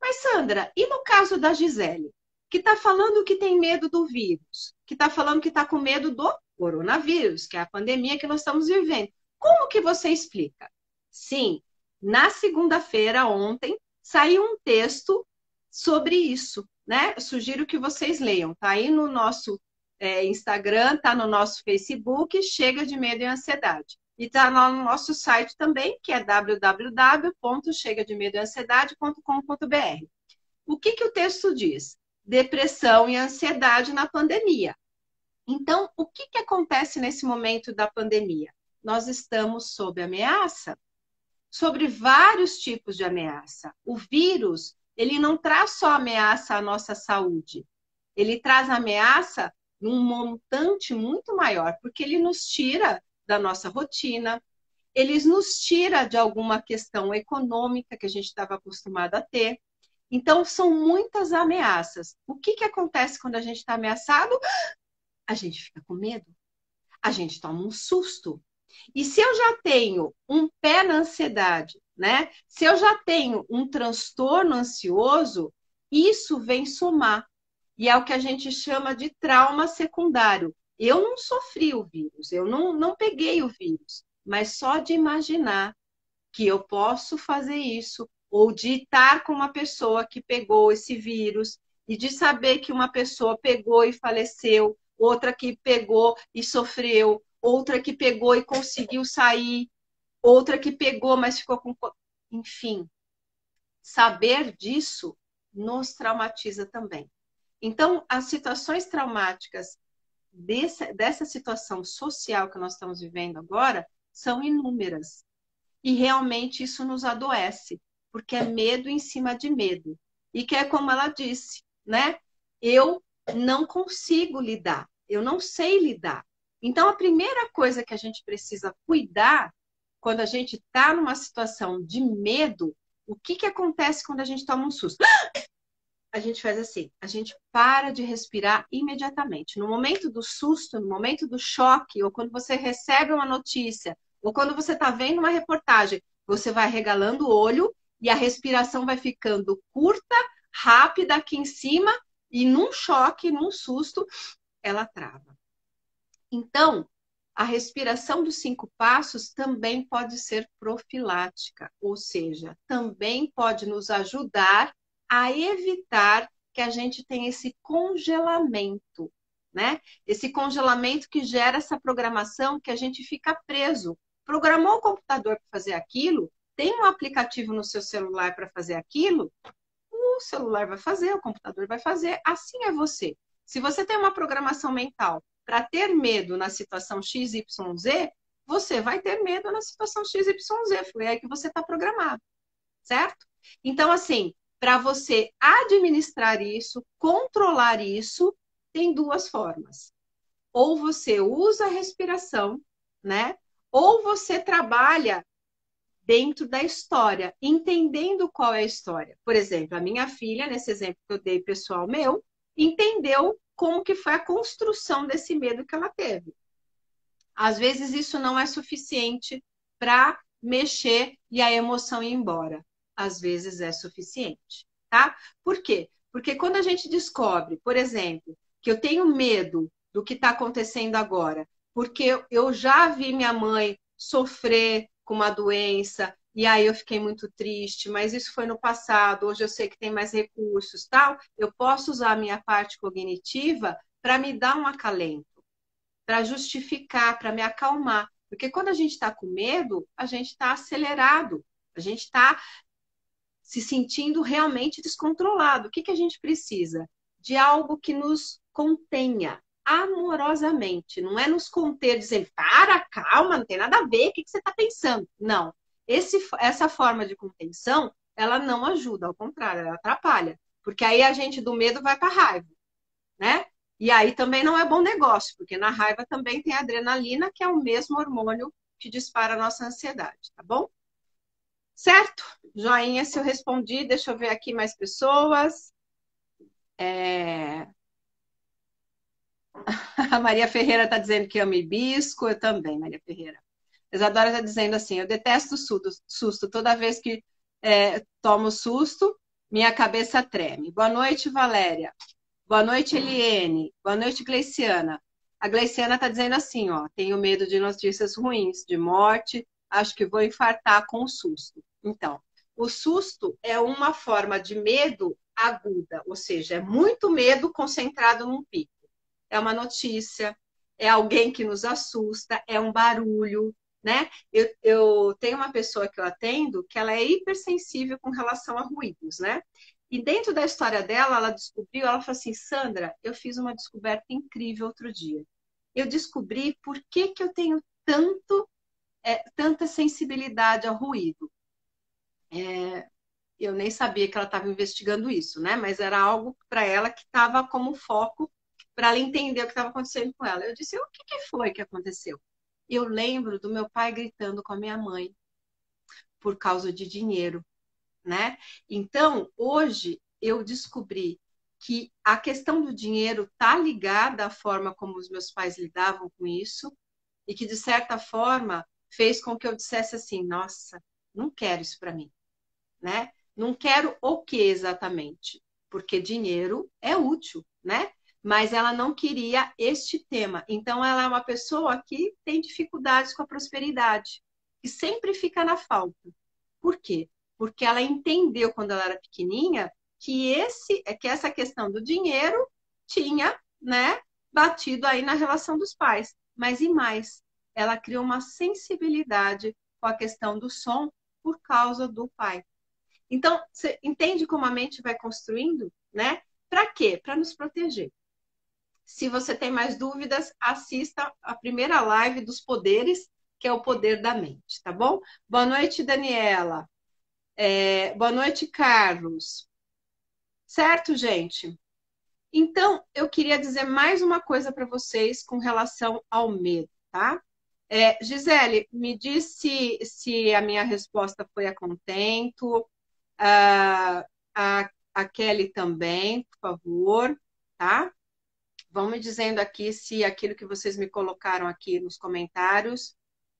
Mas, Sandra, e no caso da Gisele, que está falando que tem medo do vírus, que está falando que está com medo do coronavírus, que é a pandemia que nós estamos vivendo. Como que você explica? Sim, na segunda-feira, ontem, saiu um texto sobre isso, né? Sugiro que vocês leiam. Tá aí no nosso é, Instagram, tá no nosso Facebook, Chega de Medo e Ansiedade. E tá no nosso site também, que é www.chegademedoeansiedade.com.br. O que, que o texto diz? Depressão e ansiedade na pandemia. Então, o que, que acontece nesse momento da pandemia? Nós estamos sob ameaça, sobre vários tipos de ameaça. O vírus, ele não traz só ameaça à nossa saúde, ele traz ameaça num montante muito maior, porque ele nos tira da nossa rotina, ele nos tira de alguma questão econômica que a gente estava acostumado a ter. Então, são muitas ameaças. O que, que acontece quando a gente está ameaçado? a gente fica com medo, a gente toma um susto. E se eu já tenho um pé na ansiedade, né? Se eu já tenho um transtorno ansioso, isso vem somar. E é o que a gente chama de trauma secundário. Eu não sofri o vírus, eu não, não peguei o vírus, mas só de imaginar que eu posso fazer isso, ou de estar com uma pessoa que pegou esse vírus, e de saber que uma pessoa pegou e faleceu, outra que pegou e sofreu, outra que pegou e conseguiu sair, outra que pegou, mas ficou com. Enfim, saber disso nos traumatiza também. Então, as situações traumáticas dessa, dessa situação social que nós estamos vivendo agora são inúmeras. E realmente isso nos adoece, porque é medo em cima de medo. E que é como ela disse, né? Eu não consigo lidar, eu não sei lidar. Então, a primeira coisa que a gente precisa cuidar quando a gente está numa situação de medo, o que, que acontece quando a gente toma um susto? A gente faz assim, a gente para de respirar imediatamente. No momento do susto, no momento do choque, ou quando você recebe uma notícia, ou quando você está vendo uma reportagem, você vai regalando o olho e a respiração vai ficando curta, rápida aqui em cima e num choque, num susto, ela trava. Então, a respiração dos cinco passos também pode ser profilática, ou seja, também pode nos ajudar a evitar que a gente tenha esse congelamento, né? Esse congelamento que gera essa programação que a gente fica preso. Programou o computador para fazer aquilo, tem um aplicativo no seu celular para fazer aquilo, o celular vai fazer, o computador vai fazer, assim é você. Se você tem uma programação mental para ter medo na situação XYZ, você vai ter medo na situação XYZ. Foi aí que você está programado, certo? Então, assim, para você administrar isso, controlar isso, tem duas formas. Ou você usa a respiração, né? Ou você trabalha dentro da história, entendendo qual é a história. Por exemplo, a minha filha, nesse exemplo que eu dei pessoal meu, entendeu como que foi a construção desse medo que ela teve. Às vezes isso não é suficiente para mexer e a emoção ir embora. Às vezes é suficiente, tá? Por quê? Porque quando a gente descobre, por exemplo, que eu tenho medo do que está acontecendo agora, porque eu já vi minha mãe sofrer com uma doença, e aí eu fiquei muito triste, mas isso foi no passado, hoje eu sei que tem mais recursos, tal. Eu posso usar a minha parte cognitiva para me dar um acalento, para justificar, para me acalmar. Porque quando a gente está com medo, a gente está acelerado, a gente está se sentindo realmente descontrolado. O que, que a gente precisa? De algo que nos contenha, amorosamente. Não é nos conter dizendo, para, calma, não tem nada a ver, o que, que você está pensando? Não. Esse, essa forma de contenção, ela não ajuda, ao contrário, ela atrapalha. Porque aí a gente do medo vai para raiva, né? E aí também não é bom negócio, porque na raiva também tem adrenalina, que é o mesmo hormônio que dispara a nossa ansiedade, tá bom? Certo? Joinha se eu respondi. Deixa eu ver aqui mais pessoas. É... A Maria Ferreira está dizendo que ama hibisco, eu também, Maria Ferreira. Isadora está dizendo assim: eu detesto susto. Toda vez que é, tomo susto, minha cabeça treme. Boa noite, Valéria. Boa noite, Eliene. Boa noite, Gleiciana. A Gleiciana está dizendo assim: ó, tenho medo de notícias ruins, de morte, acho que vou infartar com o susto. Então, o susto é uma forma de medo aguda, ou seja, é muito medo concentrado num pico. É uma notícia, é alguém que nos assusta, é um barulho, né? Eu, eu tenho uma pessoa que eu atendo que ela é hipersensível com relação a ruídos, né? E dentro da história dela, ela descobriu, ela falou assim, Sandra, eu fiz uma descoberta incrível outro dia. Eu descobri por que, que eu tenho tanto, é, tanta sensibilidade ao ruído. É, eu nem sabia que ela estava investigando isso, né? Mas era algo para ela que estava como foco para ela entender o que estava acontecendo com ela. Eu disse: o que, que foi que aconteceu? Eu lembro do meu pai gritando com a minha mãe por causa de dinheiro, né? Então, hoje eu descobri que a questão do dinheiro está ligada à forma como os meus pais lidavam com isso e que de certa forma fez com que eu dissesse assim: nossa, não quero isso para mim né? Não quero o que exatamente, porque dinheiro é útil, né? Mas ela não queria este tema. Então, ela é uma pessoa que tem dificuldades com a prosperidade, que sempre fica na falta. Por quê? Porque ela entendeu quando ela era pequenininha que esse que essa questão do dinheiro tinha, né, batido aí na relação dos pais. Mas e mais? Ela criou uma sensibilidade com a questão do som por causa do pai. Então, você entende como a mente vai construindo, né? Para quê? Para nos proteger. Se você tem mais dúvidas, assista a primeira live dos poderes, que é o poder da mente, tá bom? Boa noite, Daniela. É, boa noite, Carlos. Certo, gente? Então, eu queria dizer mais uma coisa para vocês com relação ao medo, tá? É, Gisele, me disse se a minha resposta foi a contento, a, a, a Kelly também, por favor, tá? Vão me dizendo aqui se aquilo que vocês me colocaram aqui nos comentários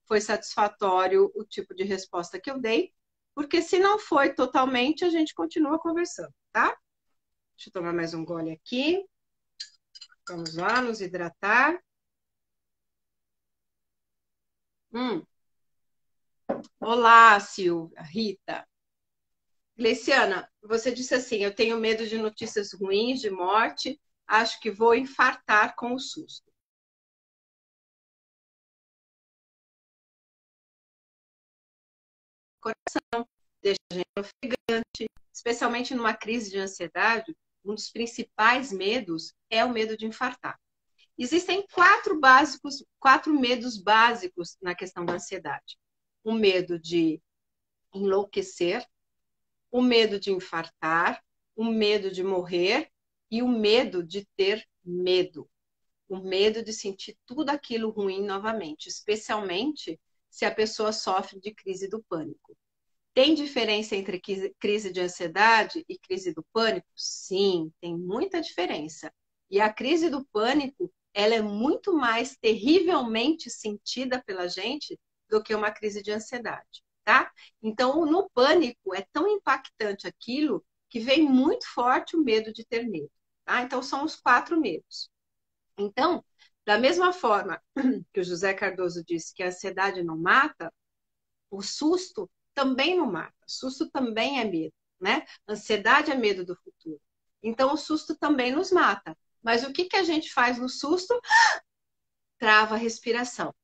foi satisfatório o tipo de resposta que eu dei, porque se não foi totalmente, a gente continua conversando, tá? Deixa eu tomar mais um gole aqui. Vamos lá, nos hidratar. Hum. Olá, Silvia, Rita. Gleiciana, você disse assim: eu tenho medo de notícias ruins, de morte, acho que vou infartar com o susto. Coração, deixa a gente ofegante, especialmente numa crise de ansiedade, um dos principais medos é o medo de infartar. Existem quatro básicos, quatro medos básicos na questão da ansiedade. O medo de enlouquecer, o medo de infartar, o medo de morrer e o medo de ter medo. O medo de sentir tudo aquilo ruim novamente, especialmente se a pessoa sofre de crise do pânico. Tem diferença entre crise de ansiedade e crise do pânico? Sim, tem muita diferença. E a crise do pânico, ela é muito mais terrivelmente sentida pela gente do que uma crise de ansiedade tá? Então, no pânico, é tão impactante aquilo que vem muito forte o medo de ter medo, tá? Então, são os quatro medos. Então, da mesma forma que o José Cardoso disse que a ansiedade não mata, o susto também não mata. O susto também é medo, né? Ansiedade é medo do futuro. Então, o susto também nos mata. Mas o que, que a gente faz no susto? Trava a respiração,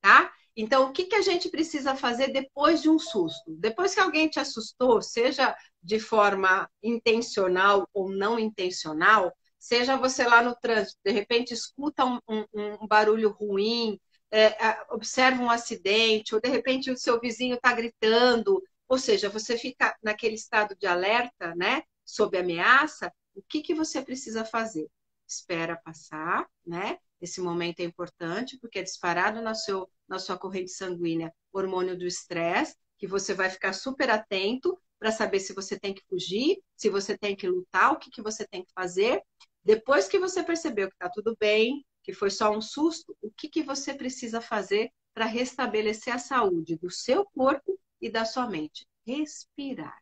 tá? Então, o que, que a gente precisa fazer depois de um susto? Depois que alguém te assustou, seja de forma intencional ou não intencional, seja você lá no trânsito, de repente escuta um, um, um barulho ruim, é, observa um acidente, ou de repente o seu vizinho está gritando, ou seja, você fica naquele estado de alerta, né, sob ameaça, o que, que você precisa fazer? espera passar, né? Esse momento é importante porque é disparado na, seu, na sua corrente sanguínea hormônio do estresse, que você vai ficar super atento para saber se você tem que fugir, se você tem que lutar, o que, que você tem que fazer. Depois que você percebeu que está tudo bem, que foi só um susto, o que, que você precisa fazer para restabelecer a saúde do seu corpo e da sua mente? Respirar.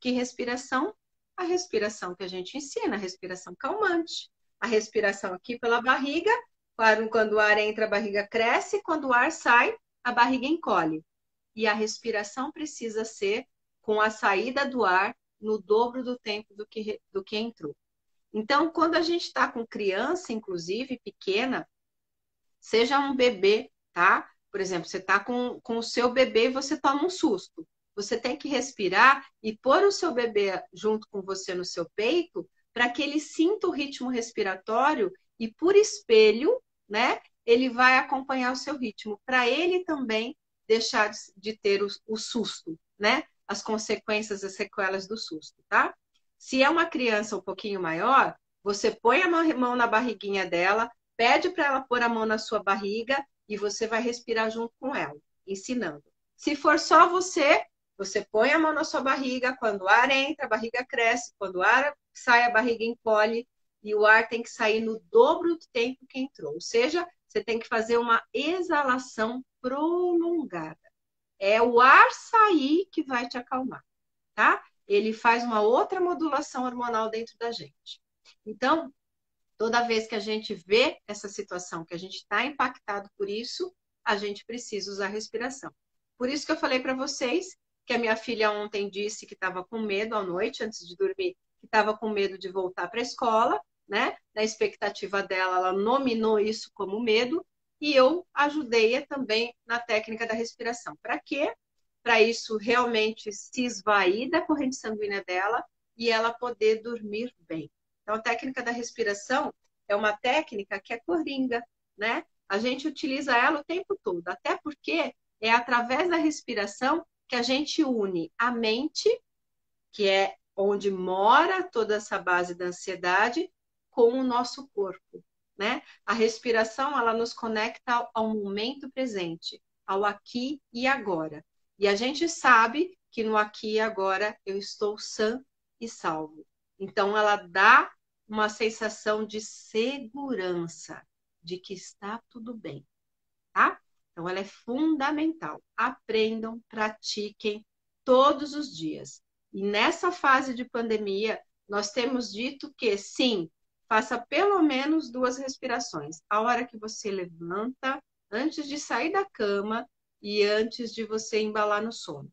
Que respiração? A respiração que a gente ensina, a respiração calmante. A respiração aqui pela barriga, quando o ar entra, a barriga cresce, quando o ar sai, a barriga encolhe. E a respiração precisa ser com a saída do ar no dobro do tempo do que, do que entrou. Então, quando a gente está com criança, inclusive pequena, seja um bebê, tá? Por exemplo, você está com, com o seu bebê e você toma um susto. Você tem que respirar e pôr o seu bebê junto com você no seu peito para que ele sinta o ritmo respiratório e, por espelho, né, ele vai acompanhar o seu ritmo, para ele também deixar de ter o, o susto, né? As consequências, as sequelas do susto, tá? Se é uma criança um pouquinho maior, você põe a mão na barriguinha dela, pede para ela pôr a mão na sua barriga e você vai respirar junto com ela, ensinando. Se for só você, você põe a mão na sua barriga, quando o ar entra, a barriga cresce, quando o ar sai, a barriga encolhe, e o ar tem que sair no dobro do tempo que entrou. Ou seja, você tem que fazer uma exalação prolongada. É o ar sair que vai te acalmar, tá? ele faz uma outra modulação hormonal dentro da gente. Então, toda vez que a gente vê essa situação, que a gente está impactado por isso, a gente precisa usar respiração. Por isso que eu falei para vocês que a minha filha ontem disse que estava com medo à noite, antes de dormir, que estava com medo de voltar para a escola, né? Na expectativa dela, ela nominou isso como medo, e eu ajudei também na técnica da respiração. Para quê? para isso realmente se esvair da corrente sanguínea dela e ela poder dormir bem. Então, a técnica da respiração é uma técnica que é coringa, né? A gente utiliza ela o tempo todo, até porque é através da respiração que a gente une a mente, que é onde mora toda essa base da ansiedade, com o nosso corpo, né? A respiração, ela nos conecta ao momento presente, ao aqui e agora. E a gente sabe que no aqui e agora eu estou sã e salvo. Então ela dá uma sensação de segurança, de que está tudo bem, tá? Então ela é fundamental. Aprendam, pratiquem todos os dias. E nessa fase de pandemia, nós temos dito que sim, faça pelo menos duas respirações. A hora que você levanta, antes de sair da cama e antes de você embalar no sono.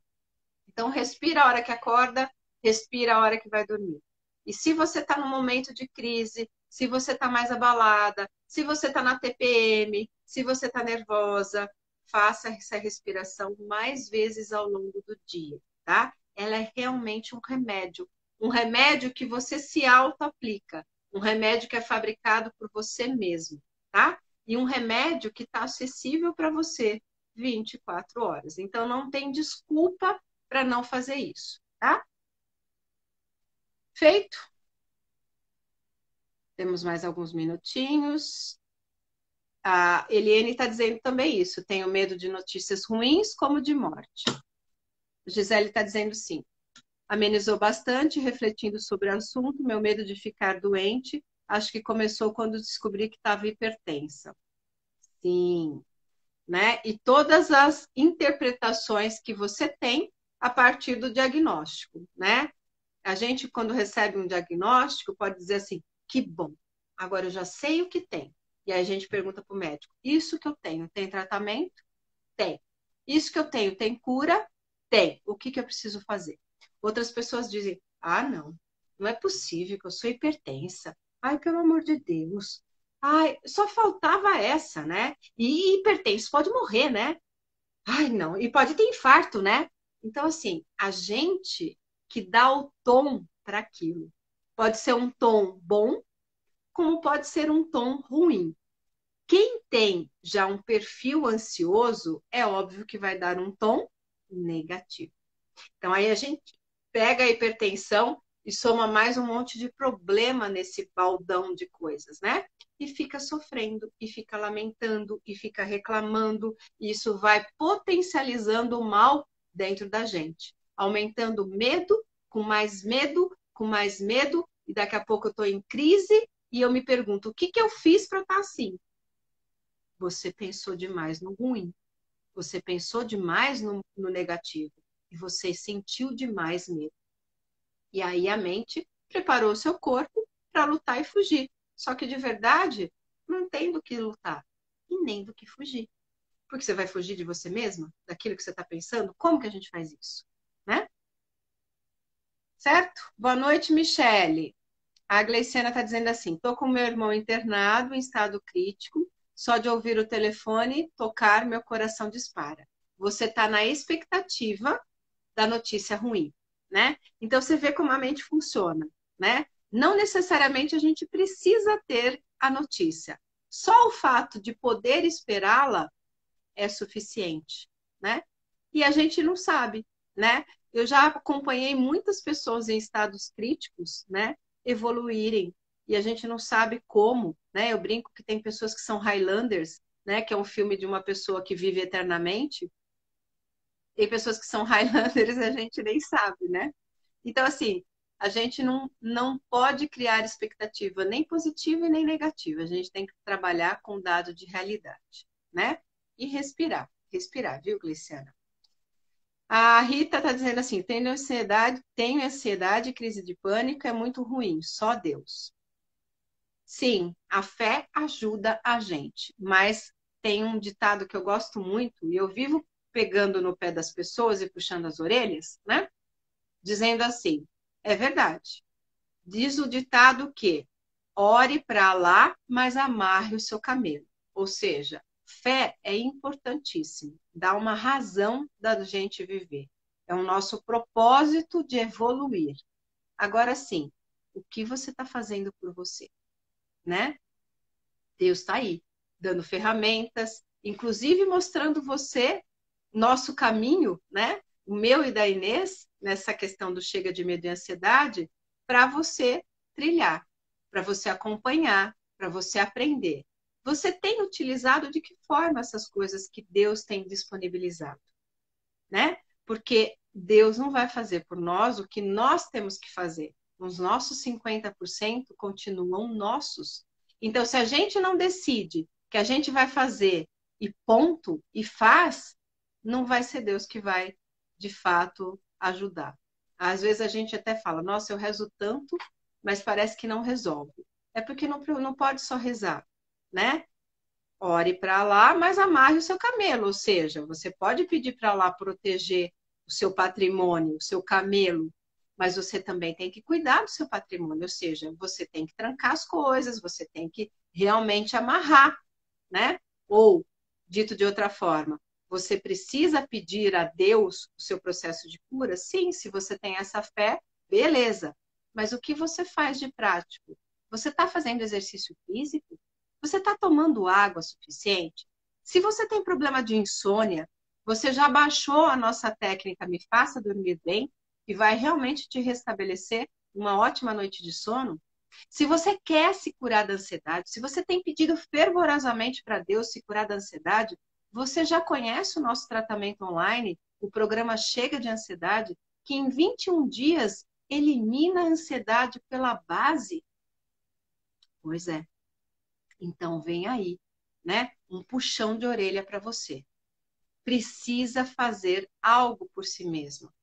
Então, respira a hora que acorda, respira a hora que vai dormir. E se você está num momento de crise, se você está mais abalada, se você está na TPM, se você está nervosa, faça essa respiração mais vezes ao longo do dia, tá? Ela é realmente um remédio. Um remédio que você se auto-aplica. Um remédio que é fabricado por você mesmo, tá? E um remédio que está acessível para você. 24 horas. Então, não tem desculpa para não fazer isso, tá? Feito. Temos mais alguns minutinhos. A Eliane está dizendo também isso. Tenho medo de notícias ruins como de morte. Gisele está dizendo sim. Amenizou bastante, refletindo sobre o assunto. Meu medo de ficar doente, acho que começou quando descobri que estava hipertensa. Sim, né? E todas as interpretações que você tem a partir do diagnóstico, né? A gente, quando recebe um diagnóstico, pode dizer assim: que bom, agora eu já sei o que tem. E aí a gente pergunta para o médico: isso que eu tenho, tem tratamento? Tem. Isso que eu tenho, tem cura? Tem. O que, que eu preciso fazer? Outras pessoas dizem: ah, não, não é possível que eu sou hipertensa. Ai, pelo amor de Deus, Ai, só faltava essa, né? E hipertenso pode morrer, né? Ai, não. E pode ter infarto, né? Então, assim, a gente que dá o tom para aquilo. Pode ser um tom bom, como pode ser um tom ruim. Quem tem já um perfil ansioso, é óbvio que vai dar um tom negativo. Então, aí a gente pega a hipertensão e soma mais um monte de problema nesse baldão de coisas, né? E fica sofrendo, e fica lamentando, e fica reclamando, e isso vai potencializando o mal dentro da gente, aumentando medo, com mais medo, com mais medo, e daqui a pouco eu estou em crise e eu me pergunto: o que, que eu fiz para estar tá assim? Você pensou demais no ruim, você pensou demais no, no negativo, e você sentiu demais medo. E aí a mente preparou seu corpo para lutar e fugir. Só que de verdade, não tem do que lutar e nem do que fugir. Porque você vai fugir de você mesma, daquilo que você está pensando? Como que a gente faz isso? Né? Certo? Boa noite, Michele. A Gleiciana está dizendo assim: estou com meu irmão internado em estado crítico. Só de ouvir o telefone tocar, meu coração dispara. Você está na expectativa da notícia ruim né? Então você vê como a mente funciona, né? Não necessariamente a gente precisa ter a notícia. Só o fato de poder esperá-la é suficiente, né? E a gente não sabe, né? Eu já acompanhei muitas pessoas em estados críticos, né, evoluírem e a gente não sabe como, né? Eu brinco que tem pessoas que são Highlanders, né, que é um filme de uma pessoa que vive eternamente, tem pessoas que são Highlanders a gente nem sabe, né? Então, assim, a gente não, não pode criar expectativa nem positiva e nem negativa. A gente tem que trabalhar com dado de realidade, né? E respirar. Respirar, viu, Gliciana? A Rita está dizendo assim: tenho ansiedade, tenho ansiedade, crise de pânico, é muito ruim, só Deus. Sim, a fé ajuda a gente, mas tem um ditado que eu gosto muito e eu vivo pegando no pé das pessoas e puxando as orelhas, né? Dizendo assim: é verdade. Diz o ditado que ore para lá, mas amarre o seu camelo. Ou seja, fé é importantíssimo, dá uma razão da gente viver. É o nosso propósito de evoluir. Agora sim, o que você está fazendo por você, né? Deus está aí, dando ferramentas, inclusive mostrando você nosso caminho, né? O meu e da Inês, nessa questão do chega de medo e ansiedade, para você trilhar, para você acompanhar, para você aprender. Você tem utilizado de que forma essas coisas que Deus tem disponibilizado, né? Porque Deus não vai fazer por nós o que nós temos que fazer. Os nossos 50% continuam nossos. Então, se a gente não decide que a gente vai fazer e ponto, e faz, não vai ser Deus que vai, de fato, ajudar. Às vezes a gente até fala, nossa, eu rezo tanto, mas parece que não resolve. É porque não, não pode só rezar, né? Ore para lá, mas amarre o seu camelo, ou seja, você pode pedir para lá proteger o seu patrimônio, o seu camelo, mas você também tem que cuidar do seu patrimônio, ou seja, você tem que trancar as coisas, você tem que realmente amarrar, né? Ou, dito de outra forma, você precisa pedir a Deus o seu processo de cura? Sim, se você tem essa fé, beleza. Mas o que você faz de prático? Você está fazendo exercício físico? Você está tomando água suficiente? Se você tem problema de insônia, você já baixou a nossa técnica Me Faça Dormir Bem, e vai realmente te restabelecer uma ótima noite de sono? Se você quer se curar da ansiedade, se você tem pedido fervorosamente para Deus se curar da ansiedade, você já conhece o nosso tratamento online, o programa Chega de Ansiedade, que em 21 dias elimina a ansiedade pela base? Pois é. Então vem aí, né? Um puxão de orelha para você. Precisa fazer algo por si mesmo.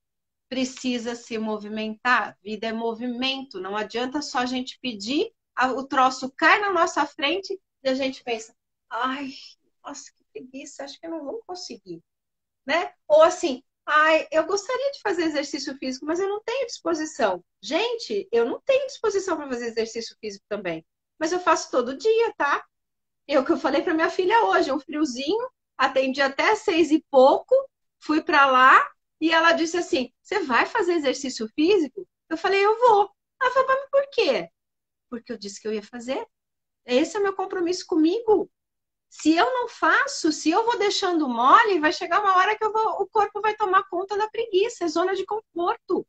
Precisa se movimentar. Vida é movimento. Não adianta só a gente pedir, o troço cai na nossa frente e a gente pensa: ai, nossa, que preguiça, acho que não vou conseguir, né? Ou assim, ai, eu gostaria de fazer exercício físico, mas eu não tenho disposição. Gente, eu não tenho disposição para fazer exercício físico também, mas eu faço todo dia, tá? Eu que eu falei para minha filha hoje, um friozinho, atendi até seis e pouco, fui para lá e ela disse assim: "Você vai fazer exercício físico?" Eu falei: "Eu vou." Ela falou: "Mas por quê?" Porque eu disse que eu ia fazer. Esse é o meu compromisso comigo. Se eu não faço, se eu vou deixando mole, vai chegar uma hora que vou, o corpo vai tomar conta da preguiça, é zona de conforto.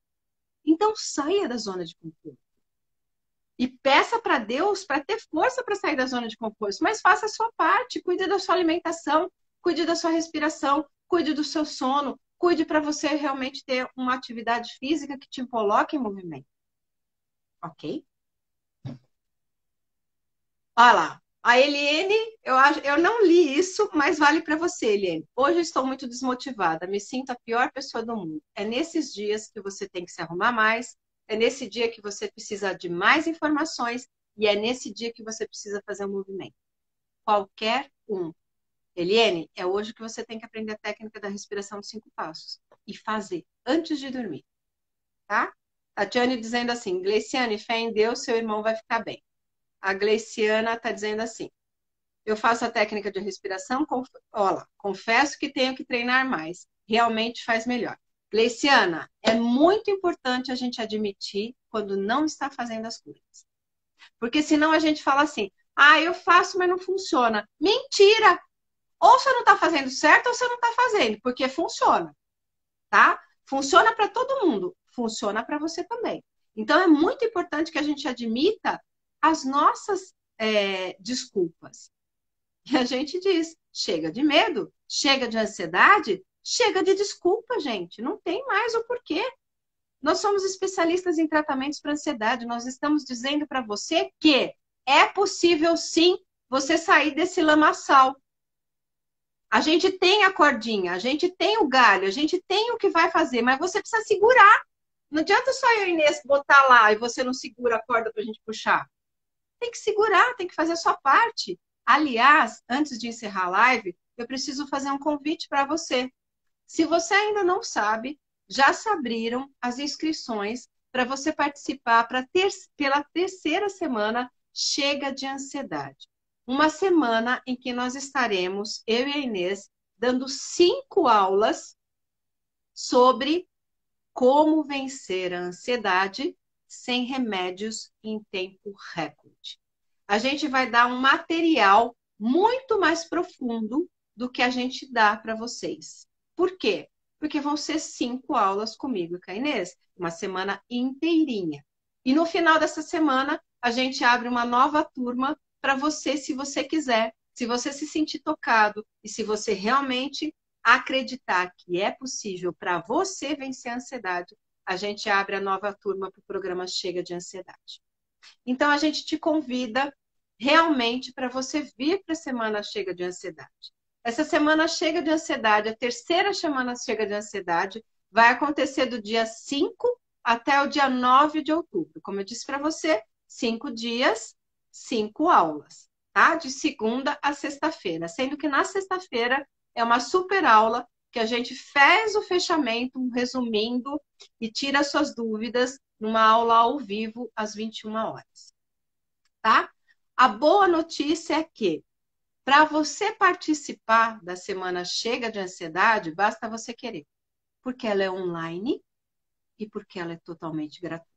Então saia da zona de conforto. E peça para Deus para ter força para sair da zona de conforto. Mas faça a sua parte, cuide da sua alimentação, cuide da sua respiração, cuide do seu sono, cuide para você realmente ter uma atividade física que te coloque em movimento. Ok? Olha lá. A Eliane, eu, eu não li isso, mas vale para você, Eliane. Hoje estou muito desmotivada, me sinto a pior pessoa do mundo. É nesses dias que você tem que se arrumar mais, é nesse dia que você precisa de mais informações e é nesse dia que você precisa fazer um movimento. Qualquer um. Eliane, é hoje que você tem que aprender a técnica da respiração de cinco passos e fazer antes de dormir. Tá? A Tiane dizendo assim: Gleiciane, fé em Deus, seu irmão vai ficar bem. A Gleiciana está dizendo assim: eu faço a técnica de respiração, conf... Olha, confesso que tenho que treinar mais. Realmente faz melhor. Gleiciana, é muito importante a gente admitir quando não está fazendo as coisas. Porque senão a gente fala assim: ah, eu faço, mas não funciona. Mentira! Ou você não está fazendo certo ou você não está fazendo, porque funciona. Tá? Funciona para todo mundo, funciona para você também. Então é muito importante que a gente admita as nossas é, desculpas. E a gente diz: chega de medo, chega de ansiedade, chega de desculpa, gente. Não tem mais o porquê. Nós somos especialistas em tratamentos para ansiedade. Nós estamos dizendo para você que é possível sim você sair desse lamaçal. A gente tem a cordinha, a gente tem o galho, a gente tem o que vai fazer, mas você precisa segurar. Não adianta só eu Inês botar lá e você não segura a corda para a gente puxar tem que segurar, tem que fazer a sua parte. Aliás, antes de encerrar a live, eu preciso fazer um convite para você. Se você ainda não sabe, já se abriram as inscrições para você participar para ter, pela terceira semana Chega de Ansiedade. Uma semana em que nós estaremos, eu e a Inês, dando cinco aulas sobre como vencer a ansiedade sem remédios em tempo recorde. A gente vai dar um material muito mais profundo do que a gente dá para vocês. Por quê? Porque vão ser cinco aulas comigo e com a Inês, uma semana inteirinha. E no final dessa semana, a gente abre uma nova turma para você, se você quiser, se você se sentir tocado e se você realmente acreditar que é possível para você vencer a ansiedade, a gente abre a nova turma para o programa Chega de Ansiedade. Então, a gente te convida realmente para você vir para a Semana Chega de Ansiedade. Essa Semana Chega de Ansiedade, a terceira Semana Chega de Ansiedade, vai acontecer do dia 5 até o dia 9 de outubro. Como eu disse para você, cinco dias, cinco aulas, tá? De segunda a sexta-feira. Sendo que na sexta-feira é uma super aula que a gente fez o fechamento, um resumindo e tira suas dúvidas numa aula ao vivo às 21 horas. Tá? A boa notícia é que para você participar da semana Chega de Ansiedade, basta você querer, porque ela é online e porque ela é totalmente gratuita.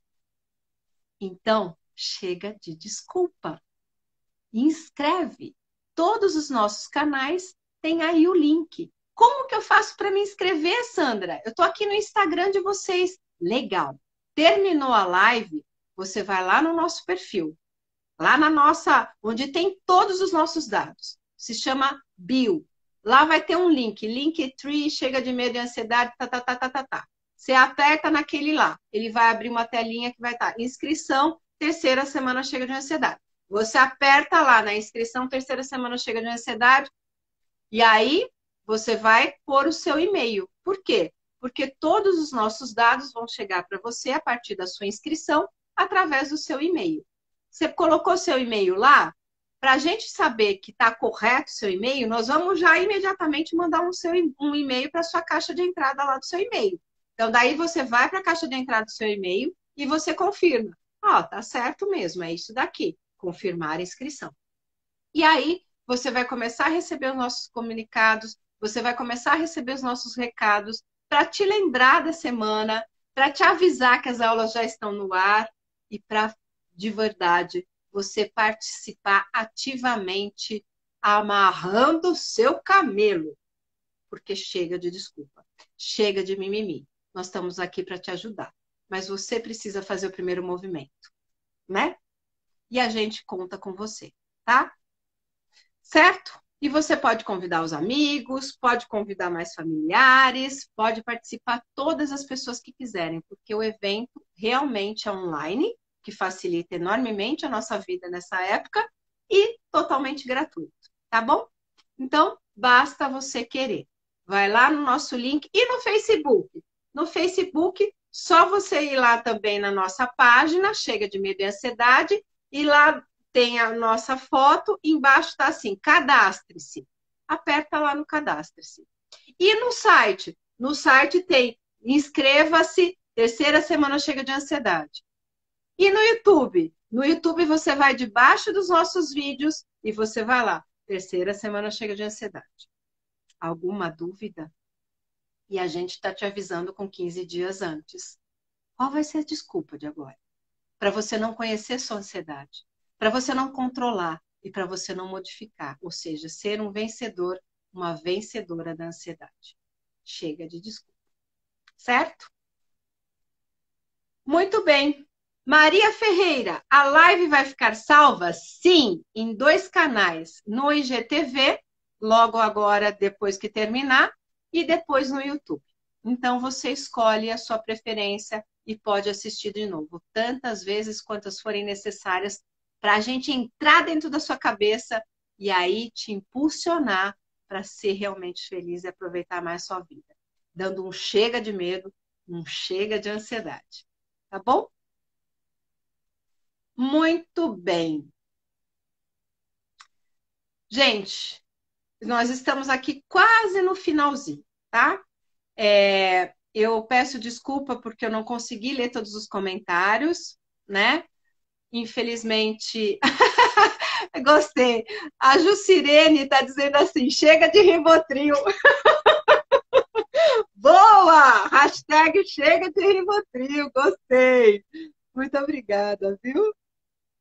Então, chega de desculpa. Inscreve. Todos os nossos canais têm aí o link. Como que eu faço para me inscrever, Sandra? Eu estou aqui no Instagram de vocês. Legal. Terminou a live, você vai lá no nosso perfil, lá na nossa, onde tem todos os nossos dados. Se chama Bio. Lá vai ter um link, Linktree, chega de medo e ansiedade, tá, tá, tá, tá, tá, tá. Você aperta naquele lá, ele vai abrir uma telinha que vai estar tá, inscrição, terceira semana chega de ansiedade. Você aperta lá na inscrição, terceira semana chega de ansiedade, e aí você vai pôr o seu e-mail. Por quê? Porque todos os nossos dados vão chegar para você a partir da sua inscrição através do seu e-mail. Você colocou seu e-mail lá? Para a gente saber que está correto o seu e-mail, nós vamos já imediatamente mandar um, e-mail para a sua caixa de entrada lá do seu e-mail. Então, daí você vai para a caixa de entrada do seu e-mail e você confirma. Ó, oh, tá certo mesmo, é isso daqui. Confirmar a inscrição. E aí, você vai começar a receber os nossos comunicados, você vai começar a receber os nossos recados para te lembrar da semana, para te avisar que as aulas já estão no ar e para, de verdade, você participar ativamente amarrando o seu camelo. Porque chega de desculpa, chega de mimimi. Nós estamos aqui para te ajudar. mas você precisa fazer o primeiro movimento, né? E a gente conta com você, tá? Certo? E você pode convidar os amigos, pode convidar mais familiares, pode participar todas as pessoas que quiserem, porque o evento realmente é online, que facilita enormemente a nossa vida nessa época e totalmente gratuito, tá bom? Então, basta você querer. Vai lá no nosso link e no Facebook. No Facebook, só você ir lá também na nossa página, Chega de Medo e Ansiedade, e lá tem a nossa foto, embaixo está assim, cadastre-se. Aperta lá no cadastre-se. E no site? No site tem inscreva-se, terceira semana chega de ansiedade. E no YouTube? No YouTube você vai debaixo dos nossos vídeos e você vai lá, terceira semana chega de ansiedade. Alguma dúvida? E a gente está te avisando com 15 dias antes. Qual vai ser a desculpa de agora? Para você não conhecer sua ansiedade, para você não controlar e para você não modificar, ou seja, ser um vencedor, uma vencedora da ansiedade. Chega de desculpa. Certo? Muito bem. Maria Ferreira, a live vai ficar salva? Sim, em dois canais, no IGTV, logo agora depois que terminar, e depois no YouTube. Então você escolhe a sua preferência e pode assistir de novo, tantas vezes quantas forem necessárias para a gente entrar dentro da sua cabeça e aí te impulsionar para ser realmente feliz e aproveitar mais sua vida, dando um chega de medo, um chega de ansiedade. Tá bom? Muito bem. Gente, nós estamos aqui quase no finalzinho, tá? É, eu peço desculpa porque eu não consegui ler todos os comentários, né? Infelizmente, gostei. A Jucirene está dizendo assim: chega de Rivotril. Boa! Hashtag chega de Rivotril, gostei. Muito obrigada, viu?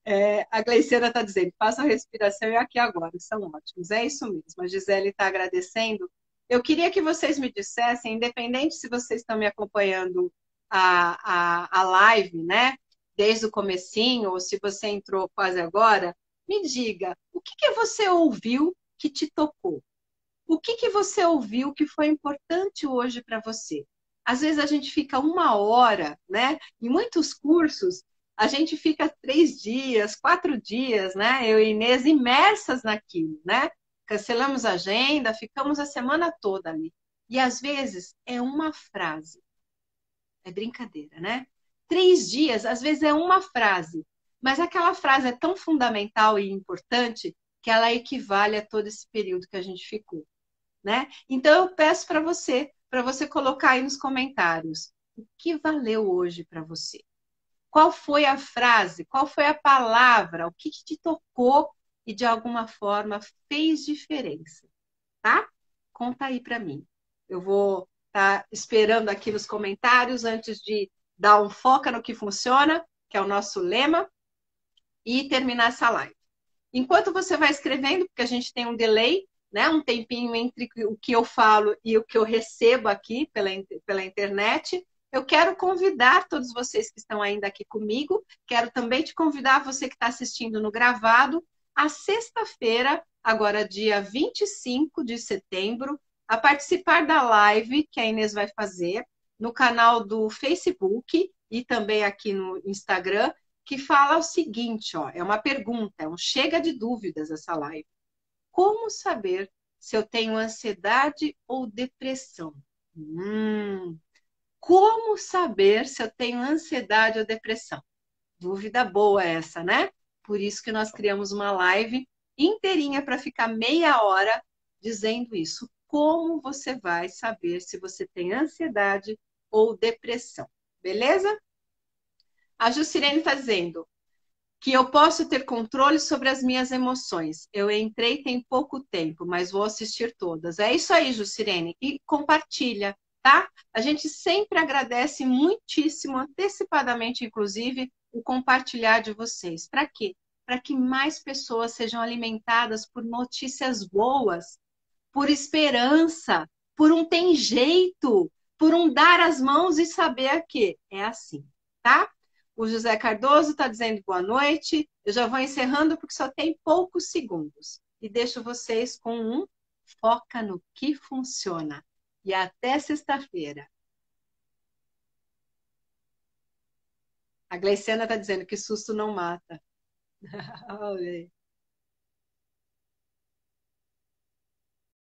É, a Gleiciana está dizendo, faça a respiração e aqui agora, são ótimos. É isso mesmo. A Gisele está agradecendo. Eu queria que vocês me dissessem, independente se vocês estão me acompanhando a, a, a live, né? Desde o comecinho, ou se você entrou quase agora, me diga, o que, que você ouviu que te tocou? O que, que você ouviu que foi importante hoje para você? Às vezes a gente fica uma hora, né? Em muitos cursos, a gente fica três dias, quatro dias, né? Eu e Inês imersas naquilo, né? Cancelamos a agenda, ficamos a semana toda ali. E às vezes é uma frase. É brincadeira, né? Três dias, às vezes é uma frase. Mas aquela frase é tão fundamental e importante que ela equivale a todo esse período que a gente ficou, né? Então eu peço para você, para você colocar aí nos comentários o que valeu hoje para você. Qual foi a frase? Qual foi a palavra? O que, que te tocou e de alguma forma fez diferença? Tá? Conta aí para mim. Eu vou estar tá esperando aqui nos comentários antes de dar um foco no que funciona, que é o nosso lema, e terminar essa live. Enquanto você vai escrevendo, porque a gente tem um delay, né, um tempinho entre o que eu falo e o que eu recebo aqui pela, pela internet, eu quero convidar todos vocês que estão ainda aqui comigo, quero também te convidar, você que está assistindo no gravado, a sexta-feira, agora dia 25 de setembro, a participar da live que a Inês vai fazer no canal do Facebook e também aqui no Instagram, que fala o seguinte, ó, é uma pergunta, é um chega de dúvidas essa live. Como saber se eu tenho ansiedade ou depressão? Hum, como saber se eu tenho ansiedade ou depressão? Dúvida boa essa, né? Por isso que nós criamos uma live inteirinha para ficar meia hora dizendo isso. Como você vai saber se você tem ansiedade ou depressão? Beleza? A Jucirene está dizendo que eu posso ter controle sobre as minhas emoções. Eu entrei tem pouco tempo, mas vou assistir todas. É isso aí, Jucirene. E compartilha tá? A gente sempre agradece muitíssimo, antecipadamente, inclusive, o compartilhar de vocês. Para quê? Para que mais pessoas sejam alimentadas por notícias boas, por esperança, por um tem jeito, por um dar as mãos e saber que é assim. tá? O José Cardoso está dizendo boa noite. Eu já vou encerrando porque só tem poucos segundos. E deixo vocês com um foca no que funciona. E até sexta-feira. A Gleiciana está dizendo que susto não mata.